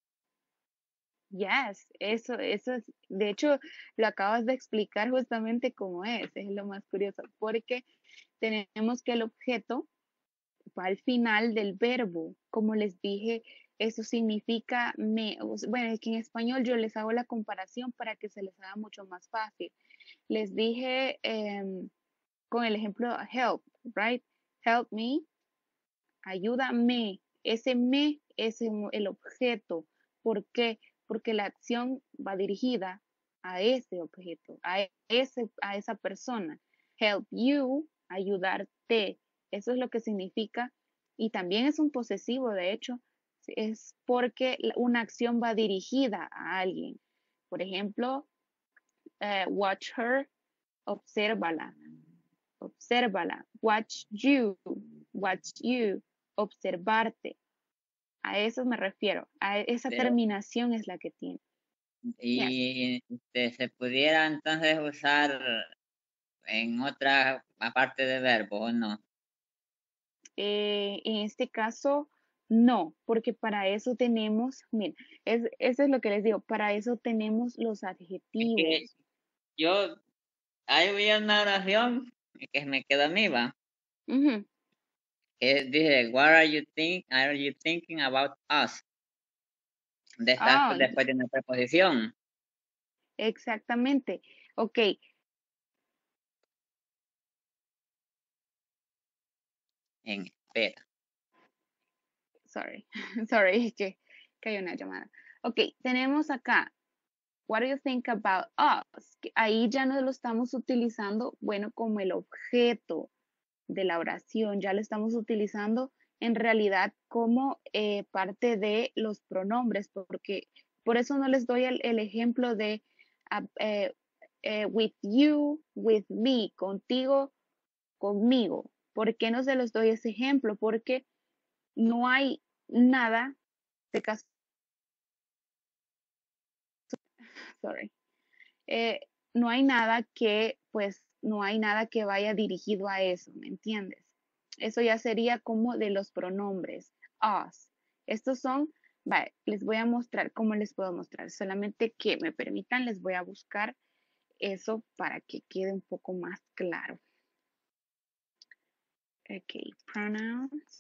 Yes, eso, eso es, de hecho, lo acabas de explicar justamente cómo es, es lo más curioso, porque tenemos que el objeto va al final del verbo, como les dije, eso significa me, bueno, es que en español yo les hago la comparación para que se les haga mucho más fácil. Les dije em, con el ejemplo help, right? Help me, ayúdame. Ese me es el objeto. ¿Por qué? Porque la acción va dirigida a ese objeto, a, ese, a esa persona. Help you, ayudarte. Eso es lo que significa. Y también es un posesivo, de hecho, es porque una acción va dirigida a alguien. Por ejemplo, eh, watch her, obsérvala, obsérvala. Watch you, watch you, observarte. A eso me refiero, a esa terminación es la que tiene. Y este, se pudiera entonces usar en otra parte de verbo o no? Eh, en este caso, no, porque para eso tenemos, miren, es, eso es lo que les digo, para eso tenemos los adjetivos. yo, hay una oración que me queda a mí, va. dice, what are you, think, are you thinking about us? De ah, después de una preposición. Exactamente. Ok. En espera sorry, sorry, que, que hay una llamada. Ok, tenemos acá, what do you think about us? Ahí ya no lo estamos utilizando, bueno, como el objeto de la oración, ya lo estamos utilizando en realidad como eh, parte de los pronombres, porque por eso no les doy el, ejemplo de ah, eh, eh, with you, with me, contigo, conmigo. ¿Por qué no se los doy ese ejemplo? Porque no hay nada de caso. Eh, no hay nada que, pues, no hay nada que vaya dirigido a eso, ¿me entiendes? Eso ya sería como de los pronombres. Us. Estos son, les voy a mostrar cómo les puedo mostrar. Solamente que me permitan, les voy a buscar eso para que quede un poco más claro. Ok, pronouns.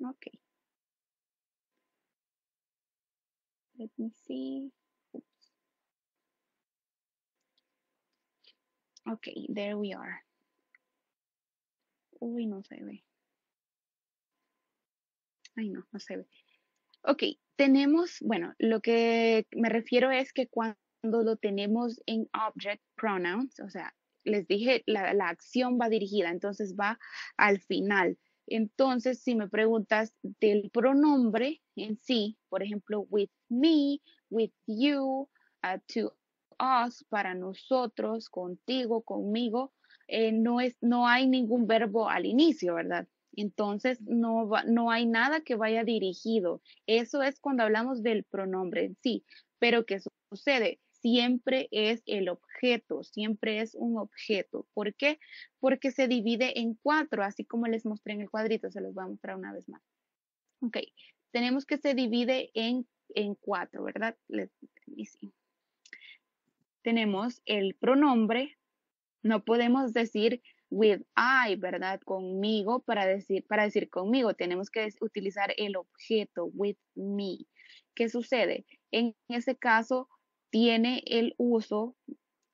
Okay. Let me see. Oops. Okay, there we are. Uy, no se ve. Ay, no, no se ve. Ok, tenemos, bueno, lo que me refiero es que cuando lo tenemos en object pronouns, o sea, les dije, la, la acción va dirigida, entonces va al final. Entonces, si me preguntas del pronombre en sí, por ejemplo, with me, with you, uh, to us, para nosotros, contigo, conmigo, eh, no, es, no hay ningún verbo al inicio, ¿verdad? Entonces, no, no hay nada que vaya dirigido. Eso es cuando hablamos del pronombre en sí. Pero ¿qué sucede? Siempre es el objeto, siempre es un objeto. ¿Por qué? Porque se divide en cuatro, así como les mostré en el cuadrito, se los voy a mostrar una vez más. Ok, tenemos que se divide en, en cuatro, ¿verdad? Tenemos el pronombre, no podemos decir with I, ¿verdad? Conmigo para decir, para decir conmigo, tenemos que utilizar el objeto with me. ¿Qué sucede? En ese caso, tiene el uso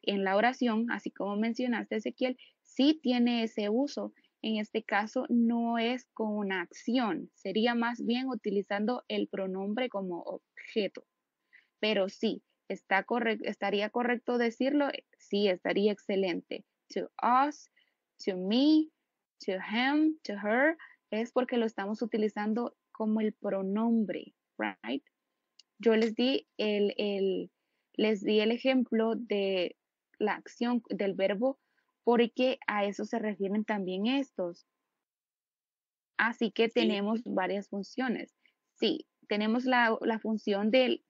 en la oración, así como mencionaste, Ezequiel, sí tiene ese uso. En este caso, no es con una acción, sería más bien utilizando el pronombre como objeto. Pero sí, está estaría correcto decirlo, sí, estaría excelente. To us, to me, to him, to her, es porque lo estamos utilizando como el pronombre, right? Yo les di el, el, les di el ejemplo de la acción del verbo porque a eso se refieren también estos. Así que tenemos varias funciones. Sí, tenemos la, la función del,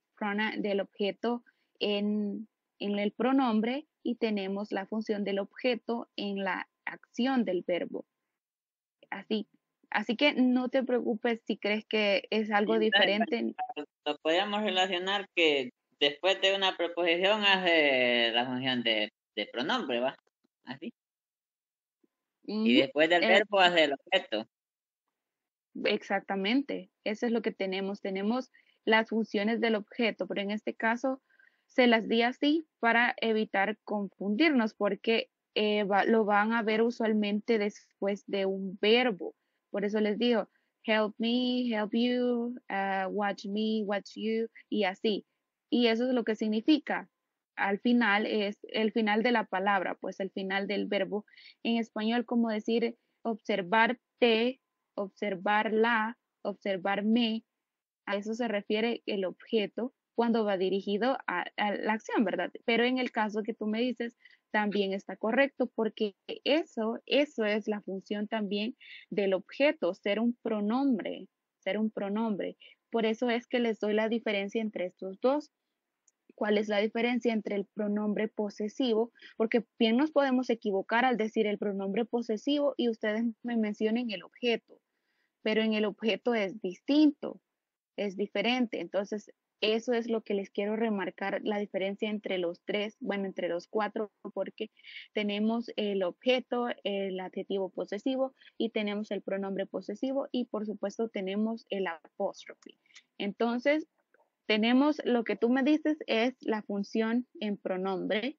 del objeto en, en el pronombre y tenemos la función del objeto en la acción del verbo. Así, así que no te preocupes si crees que es algo diferente. Lo podríamos relacionar que después de una preposición hace la función de, pronombre, ¿va? Así. Y después del eh, verbo hace el objeto. Exactamente, eso es lo que tenemos. Tenemos las funciones del objeto, pero en este caso se las di así para evitar confundirnos, porque eh, lo van a ver usualmente después de un verbo. Por eso les digo, help me, help you, uh, watch me, watch you, y así. Y eso es lo que significa. Al final es el final de la palabra, pues el final del verbo. En español, como decir observarte, observarla, observarme, a eso se refiere el objeto cuando va dirigido a, a, la acción, ¿verdad? Pero en el caso que tú me dices, también está correcto porque eso, eso es la función también del objeto, ser un pronombre, ser un pronombre. Por eso es que les doy la diferencia entre estos dos. ¿Cuál es la diferencia entre el pronombre posesivo? Porque bien nos podemos equivocar al decir el pronombre posesivo y ustedes me mencionen el objeto, pero en el objeto es distinto, es diferente. Entonces, eso es lo que les quiero remarcar, la diferencia entre los tres, bueno, entre los cuatro, porque tenemos el objeto, el adjetivo posesivo y tenemos el pronombre posesivo y por supuesto tenemos el apóstrofe. Entonces, tenemos lo que tú me dices es la función en pronombre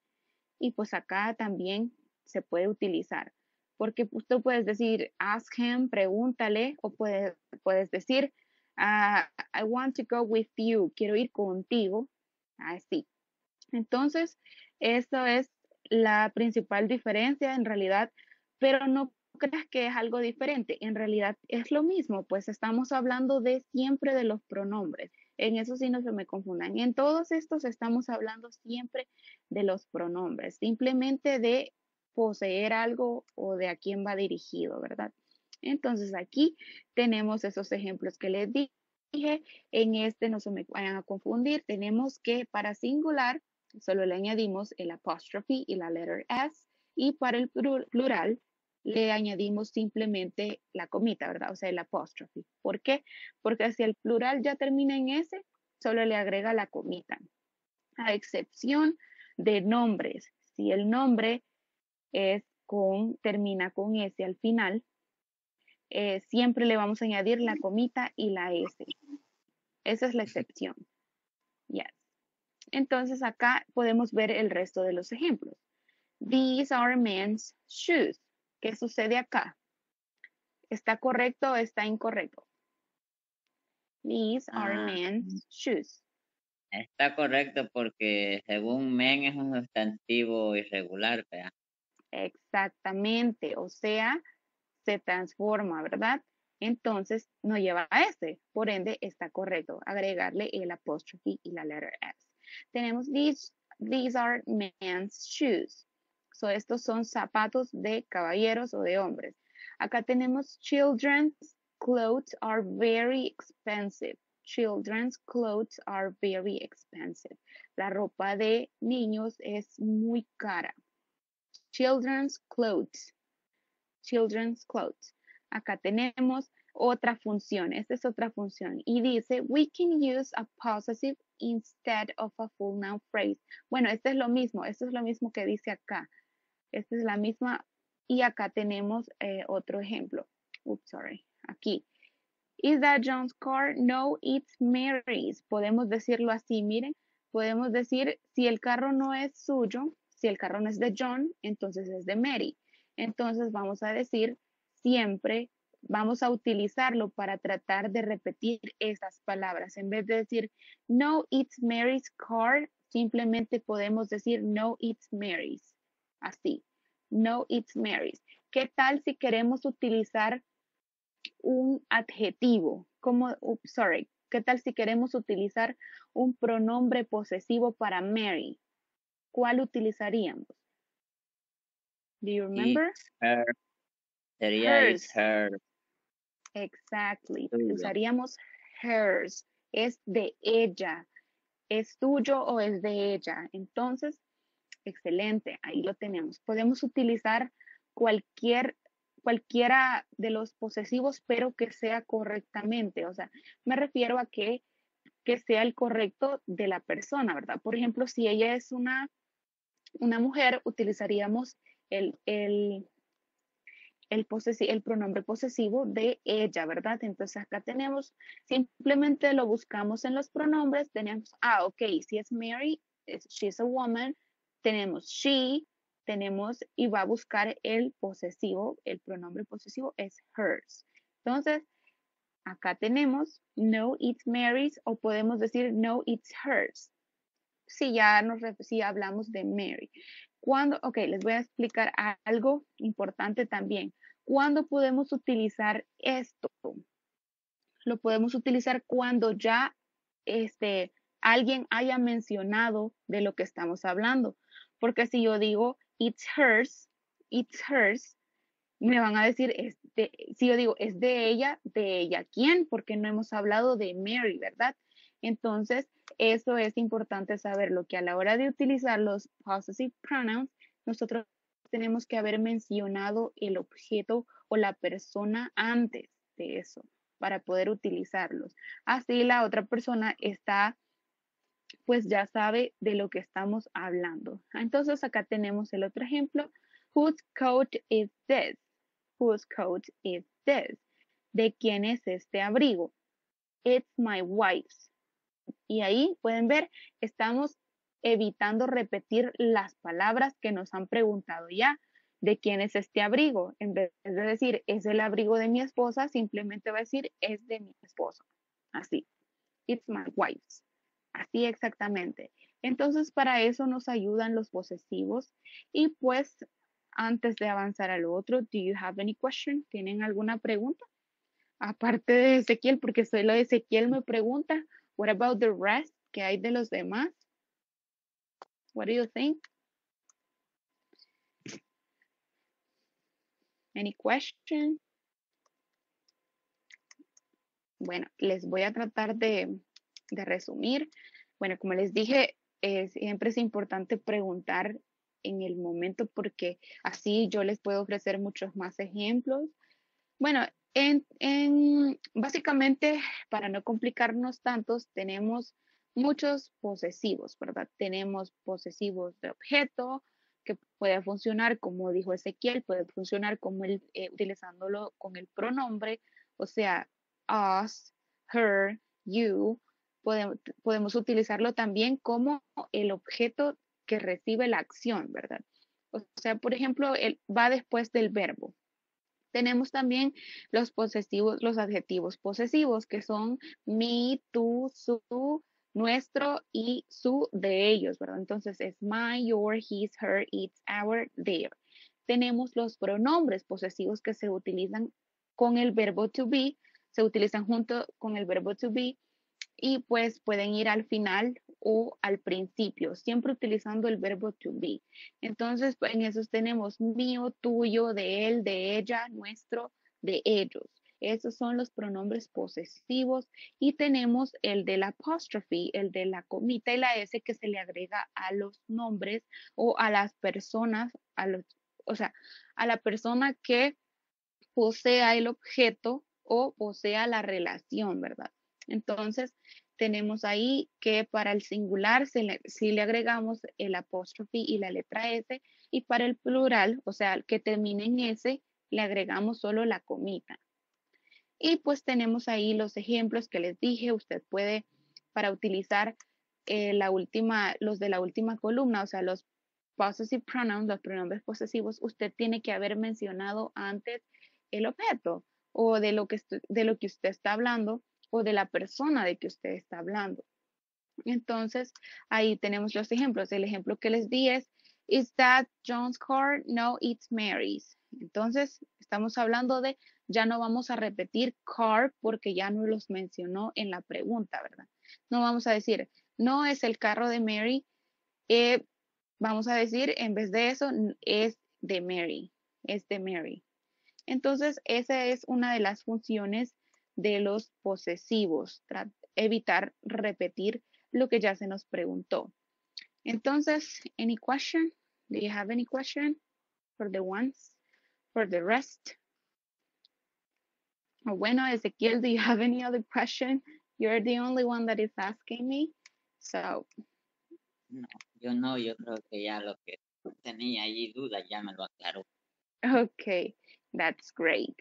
y pues acá también se puede utilizar. Porque tú puedes decir, ask him, pregúntale, o puedes, puedes decir, Ah, I want to go with you. Quiero ir contigo. Así. Entonces, eso es la principal diferencia en realidad, pero no creas que es algo diferente. En realidad es lo mismo, pues estamos hablando de siempre de los pronombres. En eso sí no se me confundan. En todos estos estamos hablando siempre de los pronombres, simplemente de poseer algo o de a quién va dirigido, ¿verdad? Entonces aquí tenemos esos ejemplos que les dije. En este no se me vayan a confundir. Tenemos que para singular solo le añadimos el apostrophe y la letter S. Y para el plural le añadimos simplemente la comita, ¿verdad? O sea, el apostrophe. ¿Por qué? Porque si el plural ya termina en S, solo le agrega la comita. A excepción de nombres. Si el nombre es con, termina con S al final, eh, siempre le vamos a añadir la comita y la S. Esa es la excepción. Yes. Entonces acá podemos ver el resto de los ejemplos. These are men's shoes. ¿Qué sucede acá? ¿Está correcto o está incorrecto? These are ah, men's shoes. Está correcto porque según men es un sustantivo irregular, ¿verdad? Exactamente, o sea, se transforma, ¿verdad? Entonces no lleva a S, por ende está correcto agregarle el apóstrofe y la letra S. Tenemos these, these are men's shoes. So estos son zapatos de caballeros o de hombres. Acá tenemos children's clothes are very expensive. Children's clothes are very expensive. La ropa de niños es muy cara. Children's clothes children's clothes. Acá tenemos otra función. Esta es otra función. Y dice, we can use a possessive instead of a full noun phrase. Bueno, esto es lo mismo. Esto es lo mismo que dice acá. Esta es la misma. Y acá tenemos eh, otro ejemplo. Oops, sorry. Aquí. Is that John's car? No, it's Mary's. Podemos decirlo así. Miren, podemos decir, si el carro no es suyo, si el carro no es de John, entonces es de Mary. Entonces vamos a decir siempre vamos a utilizarlo para tratar de repetir esas palabras. En vez de decir, no, it's Mary's car, simplemente podemos decir, no, it's Mary's. Así, no, it's Mary's. ¿Qué tal si queremos utilizar un adjetivo? Como, sorry, ¿qué tal si queremos utilizar un pronombre posesivo para Mary? ¿Cuál utilizaríamos? Do you remember? her. Sería her. Exactly. Usaríamos hers. Es de ella. ¿Es tuyo o es de ella? Entonces, excelente. Ahí lo tenemos. Podemos utilizar cualquier cualquiera de los posesivos, pero que sea correctamente. O sea, me refiero a que, que sea el correcto de la persona, ¿verdad? Por ejemplo, si ella es una, una mujer, utilizaríamos el, el, el, el pronombre posesivo de ella, ¿verdad? Entonces acá tenemos, simplemente lo buscamos en los pronombres, tenemos, ah, ok, si es Mary, she's a woman, tenemos she, tenemos, y va a buscar el posesivo, el pronombre posesivo es hers. Entonces, acá tenemos, no, it's Mary's, o podemos decir, no, it's hers. Si ya nos, si hablamos de Mary. Cuando, ok, les voy a explicar algo importante también. ¿Cuándo podemos utilizar esto? Lo podemos utilizar cuando ya este, alguien haya mencionado de lo que estamos hablando. Porque si yo digo, it's hers, it's hers, me van a decir, si yo digo, es de ella, de ella, ¿quién? Porque no hemos hablado de Mary, ¿verdad? Entonces, eso es importante saberlo, que a la hora de utilizar los possessive pronouns, nosotros tenemos que haber mencionado el objeto o la persona antes de eso para poder utilizarlos. Así la otra persona está, pues ya sabe de lo que estamos hablando. Entonces acá tenemos el otro ejemplo. Whose coat is this? Whose coat is this? ¿De quién es este abrigo? It's my wife's. Y ahí pueden ver, estamos evitando repetir las palabras que nos han preguntado ya. ¿De quién es este abrigo? En vez de decir, es el abrigo de mi esposa, simplemente va a decir, es de mi esposo. Así. It's my wife's. Así exactamente. Entonces, para eso nos ayudan los posesivos. Y pues, antes de avanzar al otro, do you have any question? ¿Tienen alguna pregunta? Aparte de Ezequiel, porque solo Ezequiel me pregunta, what about the rest? ¿Qué hay de los demás? What do you think? Any question? Bueno, les voy a tratar de, resumir. Bueno, como les dije, siempre es importante preguntar en el momento porque así yo les puedo ofrecer muchos más ejemplos. Bueno, en, en, básicamente, para no complicarnos tantos, tenemos muchos posesivos, ¿verdad? Tenemos posesivos de objeto, que puede funcionar, como dijo Ezequiel, puede funcionar como el, eh, utilizándolo con el pronombre, o sea, us, her, you. Podemos, podemos utilizarlo también como el objeto que recibe la acción, ¿verdad? O sea, por ejemplo, él va después del verbo. Tenemos también los posesivos, los adjetivos posesivos, que son me, tú, su, nuestro y su de ellos, ¿verdad? Entonces es my, your, his, her, its, our, their. Tenemos los pronombres posesivos que se utilizan con el verbo to be, se utilizan junto con el verbo to be y pues pueden ir al final o al principio, siempre utilizando el verbo to be. Entonces, en esos tenemos mío, tuyo, de él, de ella, nuestro, de ellos. Esos son los pronombres posesivos y tenemos el del apostrophe, el de la comita y la S que se le agrega a los nombres o a las personas, a los, o sea, a la persona que posea el objeto o posea la relación, ¿verdad? Entonces, tenemos ahí que para el singular si le, agregamos el apóstrofe y la letra S y para el plural, o sea, que termine en S, le agregamos solo la comita. Y pues tenemos ahí los ejemplos que les dije, usted puede para utilizar eh, la última, los de la última columna, o sea, los possessive pronouns, los pronombres posesivos, usted tiene que haber mencionado antes el objeto o de lo que, de lo que usted está hablando o de la persona de que usted está hablando. Entonces, ahí tenemos los ejemplos. El ejemplo que les di es, ¿Is that John's car? No, it's Mary's. Entonces, estamos hablando de, ya no vamos a repetir car porque ya no los mencionó en la pregunta, ¿verdad? No vamos a decir, no es el carro de Mary. Eh, vamos a decir, en vez de eso, es de Mary, es de Mary. Entonces, esa es una de las funciones de los posesivos, evitar repetir lo que ya se nos preguntó. Entonces, any question? Do you have any question for the ones, for the rest? Bueno, Ezequiel, do you have any other question? You're the only one that is asking me. So. No, yo no, yo creo que ya lo que tenía allí duda ya me lo aclaró. Okay, that's great.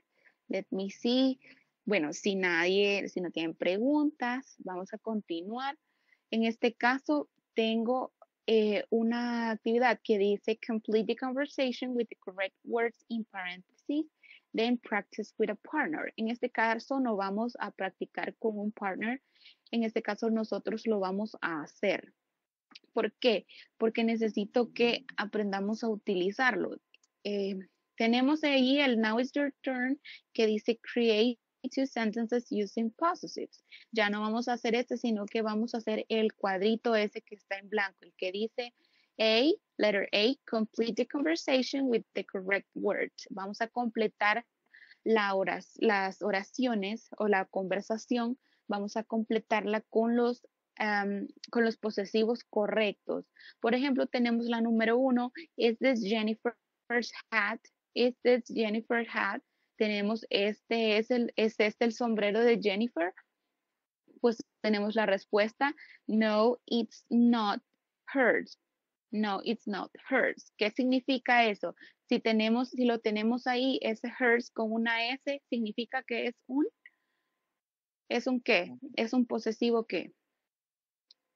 Let me see. Bueno, si nadie, si no tienen preguntas, vamos a continuar. En este caso, tengo eh, una actividad que dice complete the conversation with the correct words in parentheses, then practice with a partner. En este caso, no vamos a practicar con un partner. En este caso, nosotros lo vamos a hacer. ¿Por qué? Porque necesito que aprendamos a utilizarlo. Eh, tenemos ahí el Now is your turn que dice create two sentences using possessives. Ya no vamos a hacer este, sino que vamos a hacer el cuadrito ese que está en blanco, el que dice A, letter A, complete the conversation with the correct words. Vamos a completar la las oraciones o la conversación, vamos a completarla con los, con los posesivos correctos. Por ejemplo, tenemos la número uno, is this Jennifer's hat? Is this Jennifer's hat? Tenemos este es el, es este el sombrero de Jennifer, pues tenemos la respuesta, no, it's not hers. No, it's not hers. ¿Qué significa eso? Si tenemos, si lo tenemos ahí, ese hers con una S, significa que es un, ¿es un qué? ¿Es un posesivo qué?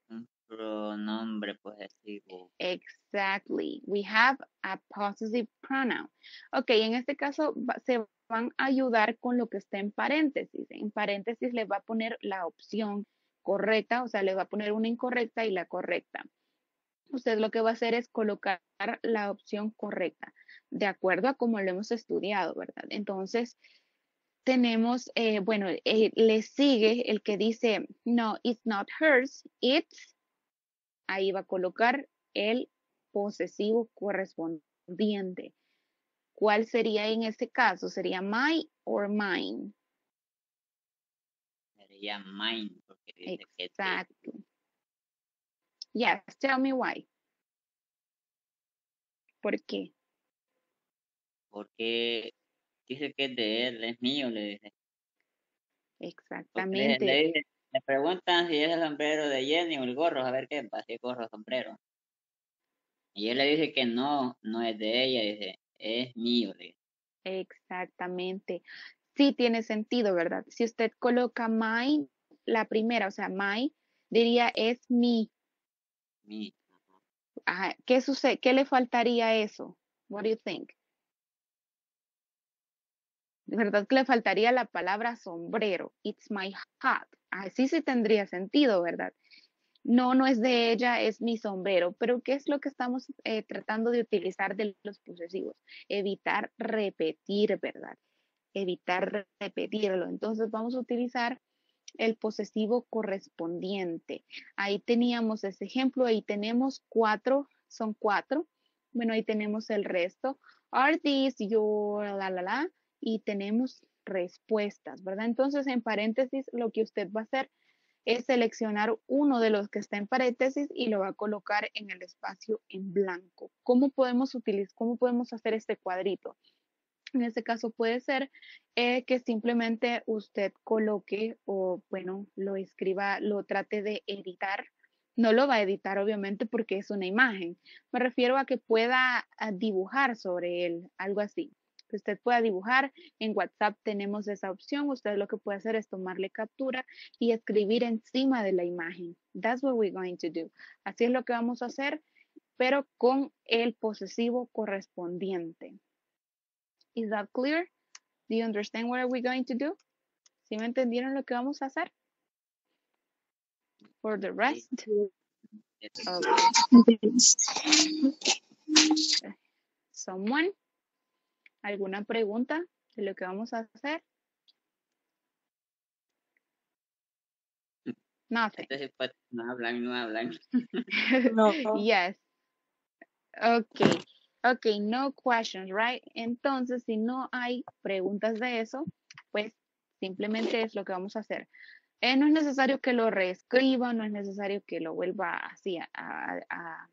Un pronombre posesivo. Exactly. We have a possessive pronoun. Ok, en este caso se van a ayudar con lo que está en paréntesis. En paréntesis le va a poner la opción correcta, o sea, le va a poner una incorrecta y la correcta. Usted lo que va a hacer es colocar la opción correcta, de acuerdo a cómo lo hemos estudiado, ¿verdad? Entonces, tenemos, eh, bueno, eh, le sigue el que dice, no, it's not hers, it's, ahí va a colocar el posesivo correspondiente. ¿Cuál sería en este caso? ¿Sería my or mine? Sería mine. Porque dice Exacto. yes, tell me why. ¿Por qué? Porque dice que es de él, es mío, le dice. Exactamente. Le, preguntan si es el sombrero de Jenny o el gorro, a ver qué pasa, si gorro sombrero. Y él le dice que no, no es de ella, dice, es mío. Exactamente. Sí tiene sentido, ¿verdad? Si usted coloca my, la primera, o sea, my, diría es mi. Mi. ¿Qué sucede? ¿Qué le faltaría a eso? What do you think? ¿Verdad que le faltaría la palabra sombrero? It's my hat. Así sí tendría sentido, ¿verdad? No, no es de ella, es mi sombrero. Pero ¿qué es lo que estamos eh, tratando de utilizar de los posesivos? Evitar repetir, ¿verdad? Evitar repetirlo. Entonces vamos a utilizar el posesivo correspondiente. Ahí teníamos ese ejemplo, ahí tenemos cuatro, son cuatro. Bueno, ahí tenemos el resto. Are these your la la la? Y tenemos respuestas, ¿verdad? Entonces, en paréntesis, lo que usted va a hacer es seleccionar uno de los que está en paréntesis y lo va a colocar en el espacio en blanco. ¿Cómo podemos utilizar, cómo podemos hacer este cuadrito? En este caso puede ser eh, que simplemente usted coloque o, bueno, lo escriba, lo trate de editar. No lo va a editar, obviamente, porque es una imagen. Me refiero a que pueda ah, dibujar sobre él, algo así. Que usted pueda dibujar. En WhatsApp tenemos esa opción. Usted lo que puede hacer es tomarle captura y escribir encima de la imagen. That's what we're going to do. Así es lo que vamos a hacer, pero con el posesivo correspondiente. Is that clear? Do you understand what are we going to do? ¿Sí me entendieron lo que vamos a hacer? For the rest? Okay. Someone? ¿Alguna pregunta de lo que vamos a hacer? Nothing. Entonces, pues, no hablan, no hablan. No. Yes. Okay. Okay, no questions, right? Entonces, si no hay preguntas de eso, pues simplemente es lo que vamos a hacer. Eh, no es necesario que lo reescriba, no es necesario que lo vuelva así a, a- a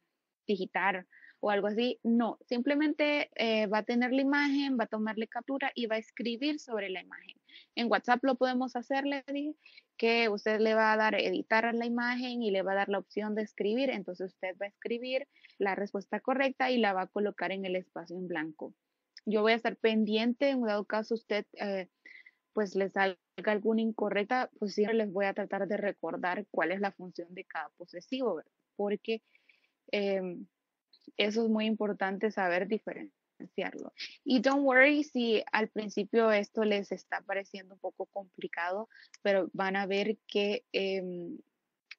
digitar o algo así. No, simplemente eh, va a tener la imagen, va a tomarle captura y va a escribir sobre la imagen. En WhatsApp lo podemos hacer, le dije, que usted le va a dar editar la imagen y le va a dar la opción de escribir. Entonces usted va a escribir la respuesta correcta y la va a colocar en el espacio en blanco. Yo voy a estar pendiente, en dado caso usted eh, pues le salga alguna incorrecta, pues siempre les voy a tratar de recordar cuál es la función de cada posesivo, porque em, eso es muy importante saber diferenciarlo. Y don't worry si al principio esto les está pareciendo un poco complicado, pero van a ver que em,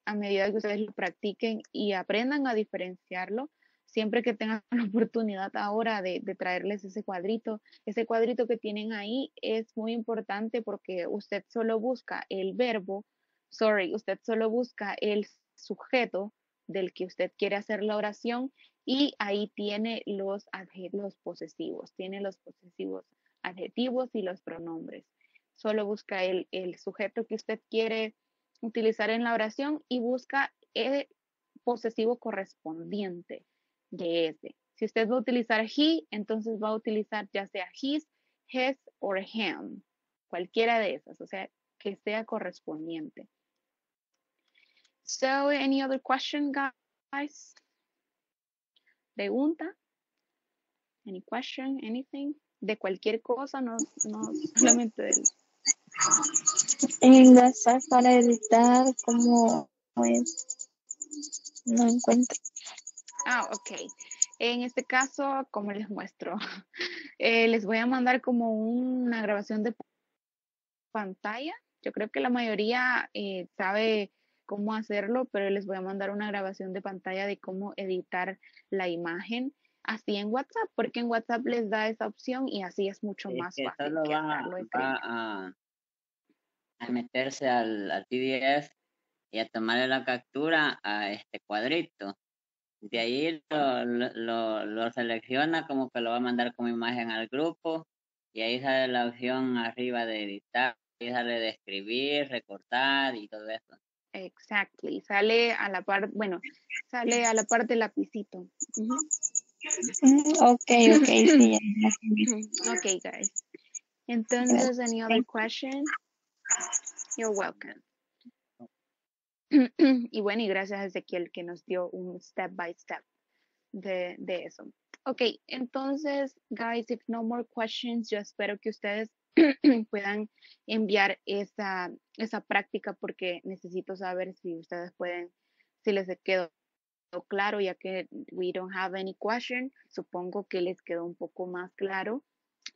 a medida que ustedes lo practiquen y aprendan a diferenciarlo, siempre que tengan la oportunidad ahora de, de traerles ese cuadrito, ese cuadrito que tienen ahí es muy importante porque usted solo busca el verbo, sorry, usted solo busca el sujeto del que usted quiere hacer la oración y ahí tiene los adjetivos posesivos, tiene los posesivos adjetivos y los pronombres. Solo busca el, el sujeto que usted quiere utilizar en la oración y busca el posesivo correspondiente de ese. Si usted va a utilizar he, entonces va a utilizar ya sea his, his or him, cualquiera de esas, o sea, que sea correspondiente. So, any other question, guys? ¿Pregunta? Any question, anything? De cualquier cosa, no, no solamente del... En WhatsApp para editar, como es? No encuentro. Ah, ok. En este caso, como les muestro, eh, les voy a mandar como una grabación de pantalla. Yo creo que la mayoría eh, sabe cómo hacerlo, pero les voy a mandar una grabación de pantalla de cómo editar la imagen así en WhatsApp, porque en WhatsApp les da esa opción y así es mucho más que fácil solo que va, a, a meterse al, al PDF y a tomarle la captura a este cuadrito. De ahí lo, lo, lo selecciona como que lo va a mandar como imagen al grupo y ahí sale la opción arriba de editar, ahí sale de escribir, recortar y todo eso. Exactly. Sale a la par, bueno, sale a la parte del lapicito. Ujú. Mm, Ok, ok, sí. Okay, guys. Entonces, any other question? You're welcome. y bueno, y gracias a Ezequiel que nos dio un step by step de, de eso. Ok, entonces, guys, if no more questions, yo espero que ustedes puedan enviar esa, esa práctica porque necesito saber si ustedes pueden, si les quedó claro, ya que we don't have any question, supongo que les quedó un poco más claro.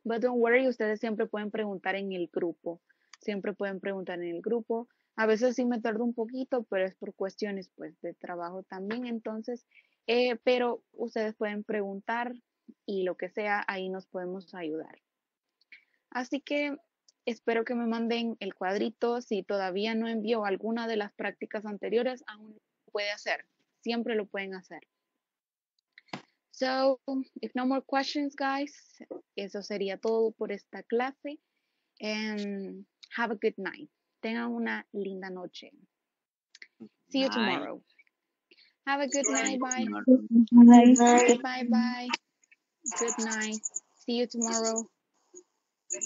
But don't worry, ustedes siempre pueden preguntar en el grupo, siempre pueden preguntar en el grupo. A veces sí me tardo un poquito, pero es por cuestiones pues de trabajo también, entonces, eh, pero ustedes pueden preguntar y lo que sea, ahí nos podemos ayudar. Así que espero que me manden el cuadrito. Si todavía no envió alguna de las prácticas anteriores, aún lo puede hacer. Siempre lo pueden hacer. So, if no more questions, guys, eso sería todo por esta clase. And have a good night. Tengan una linda noche. See you Bye. tomorrow. Have a good night. Bye. Bye. Bye. Bye. Bye. Good night. See you tomorrow. Mm.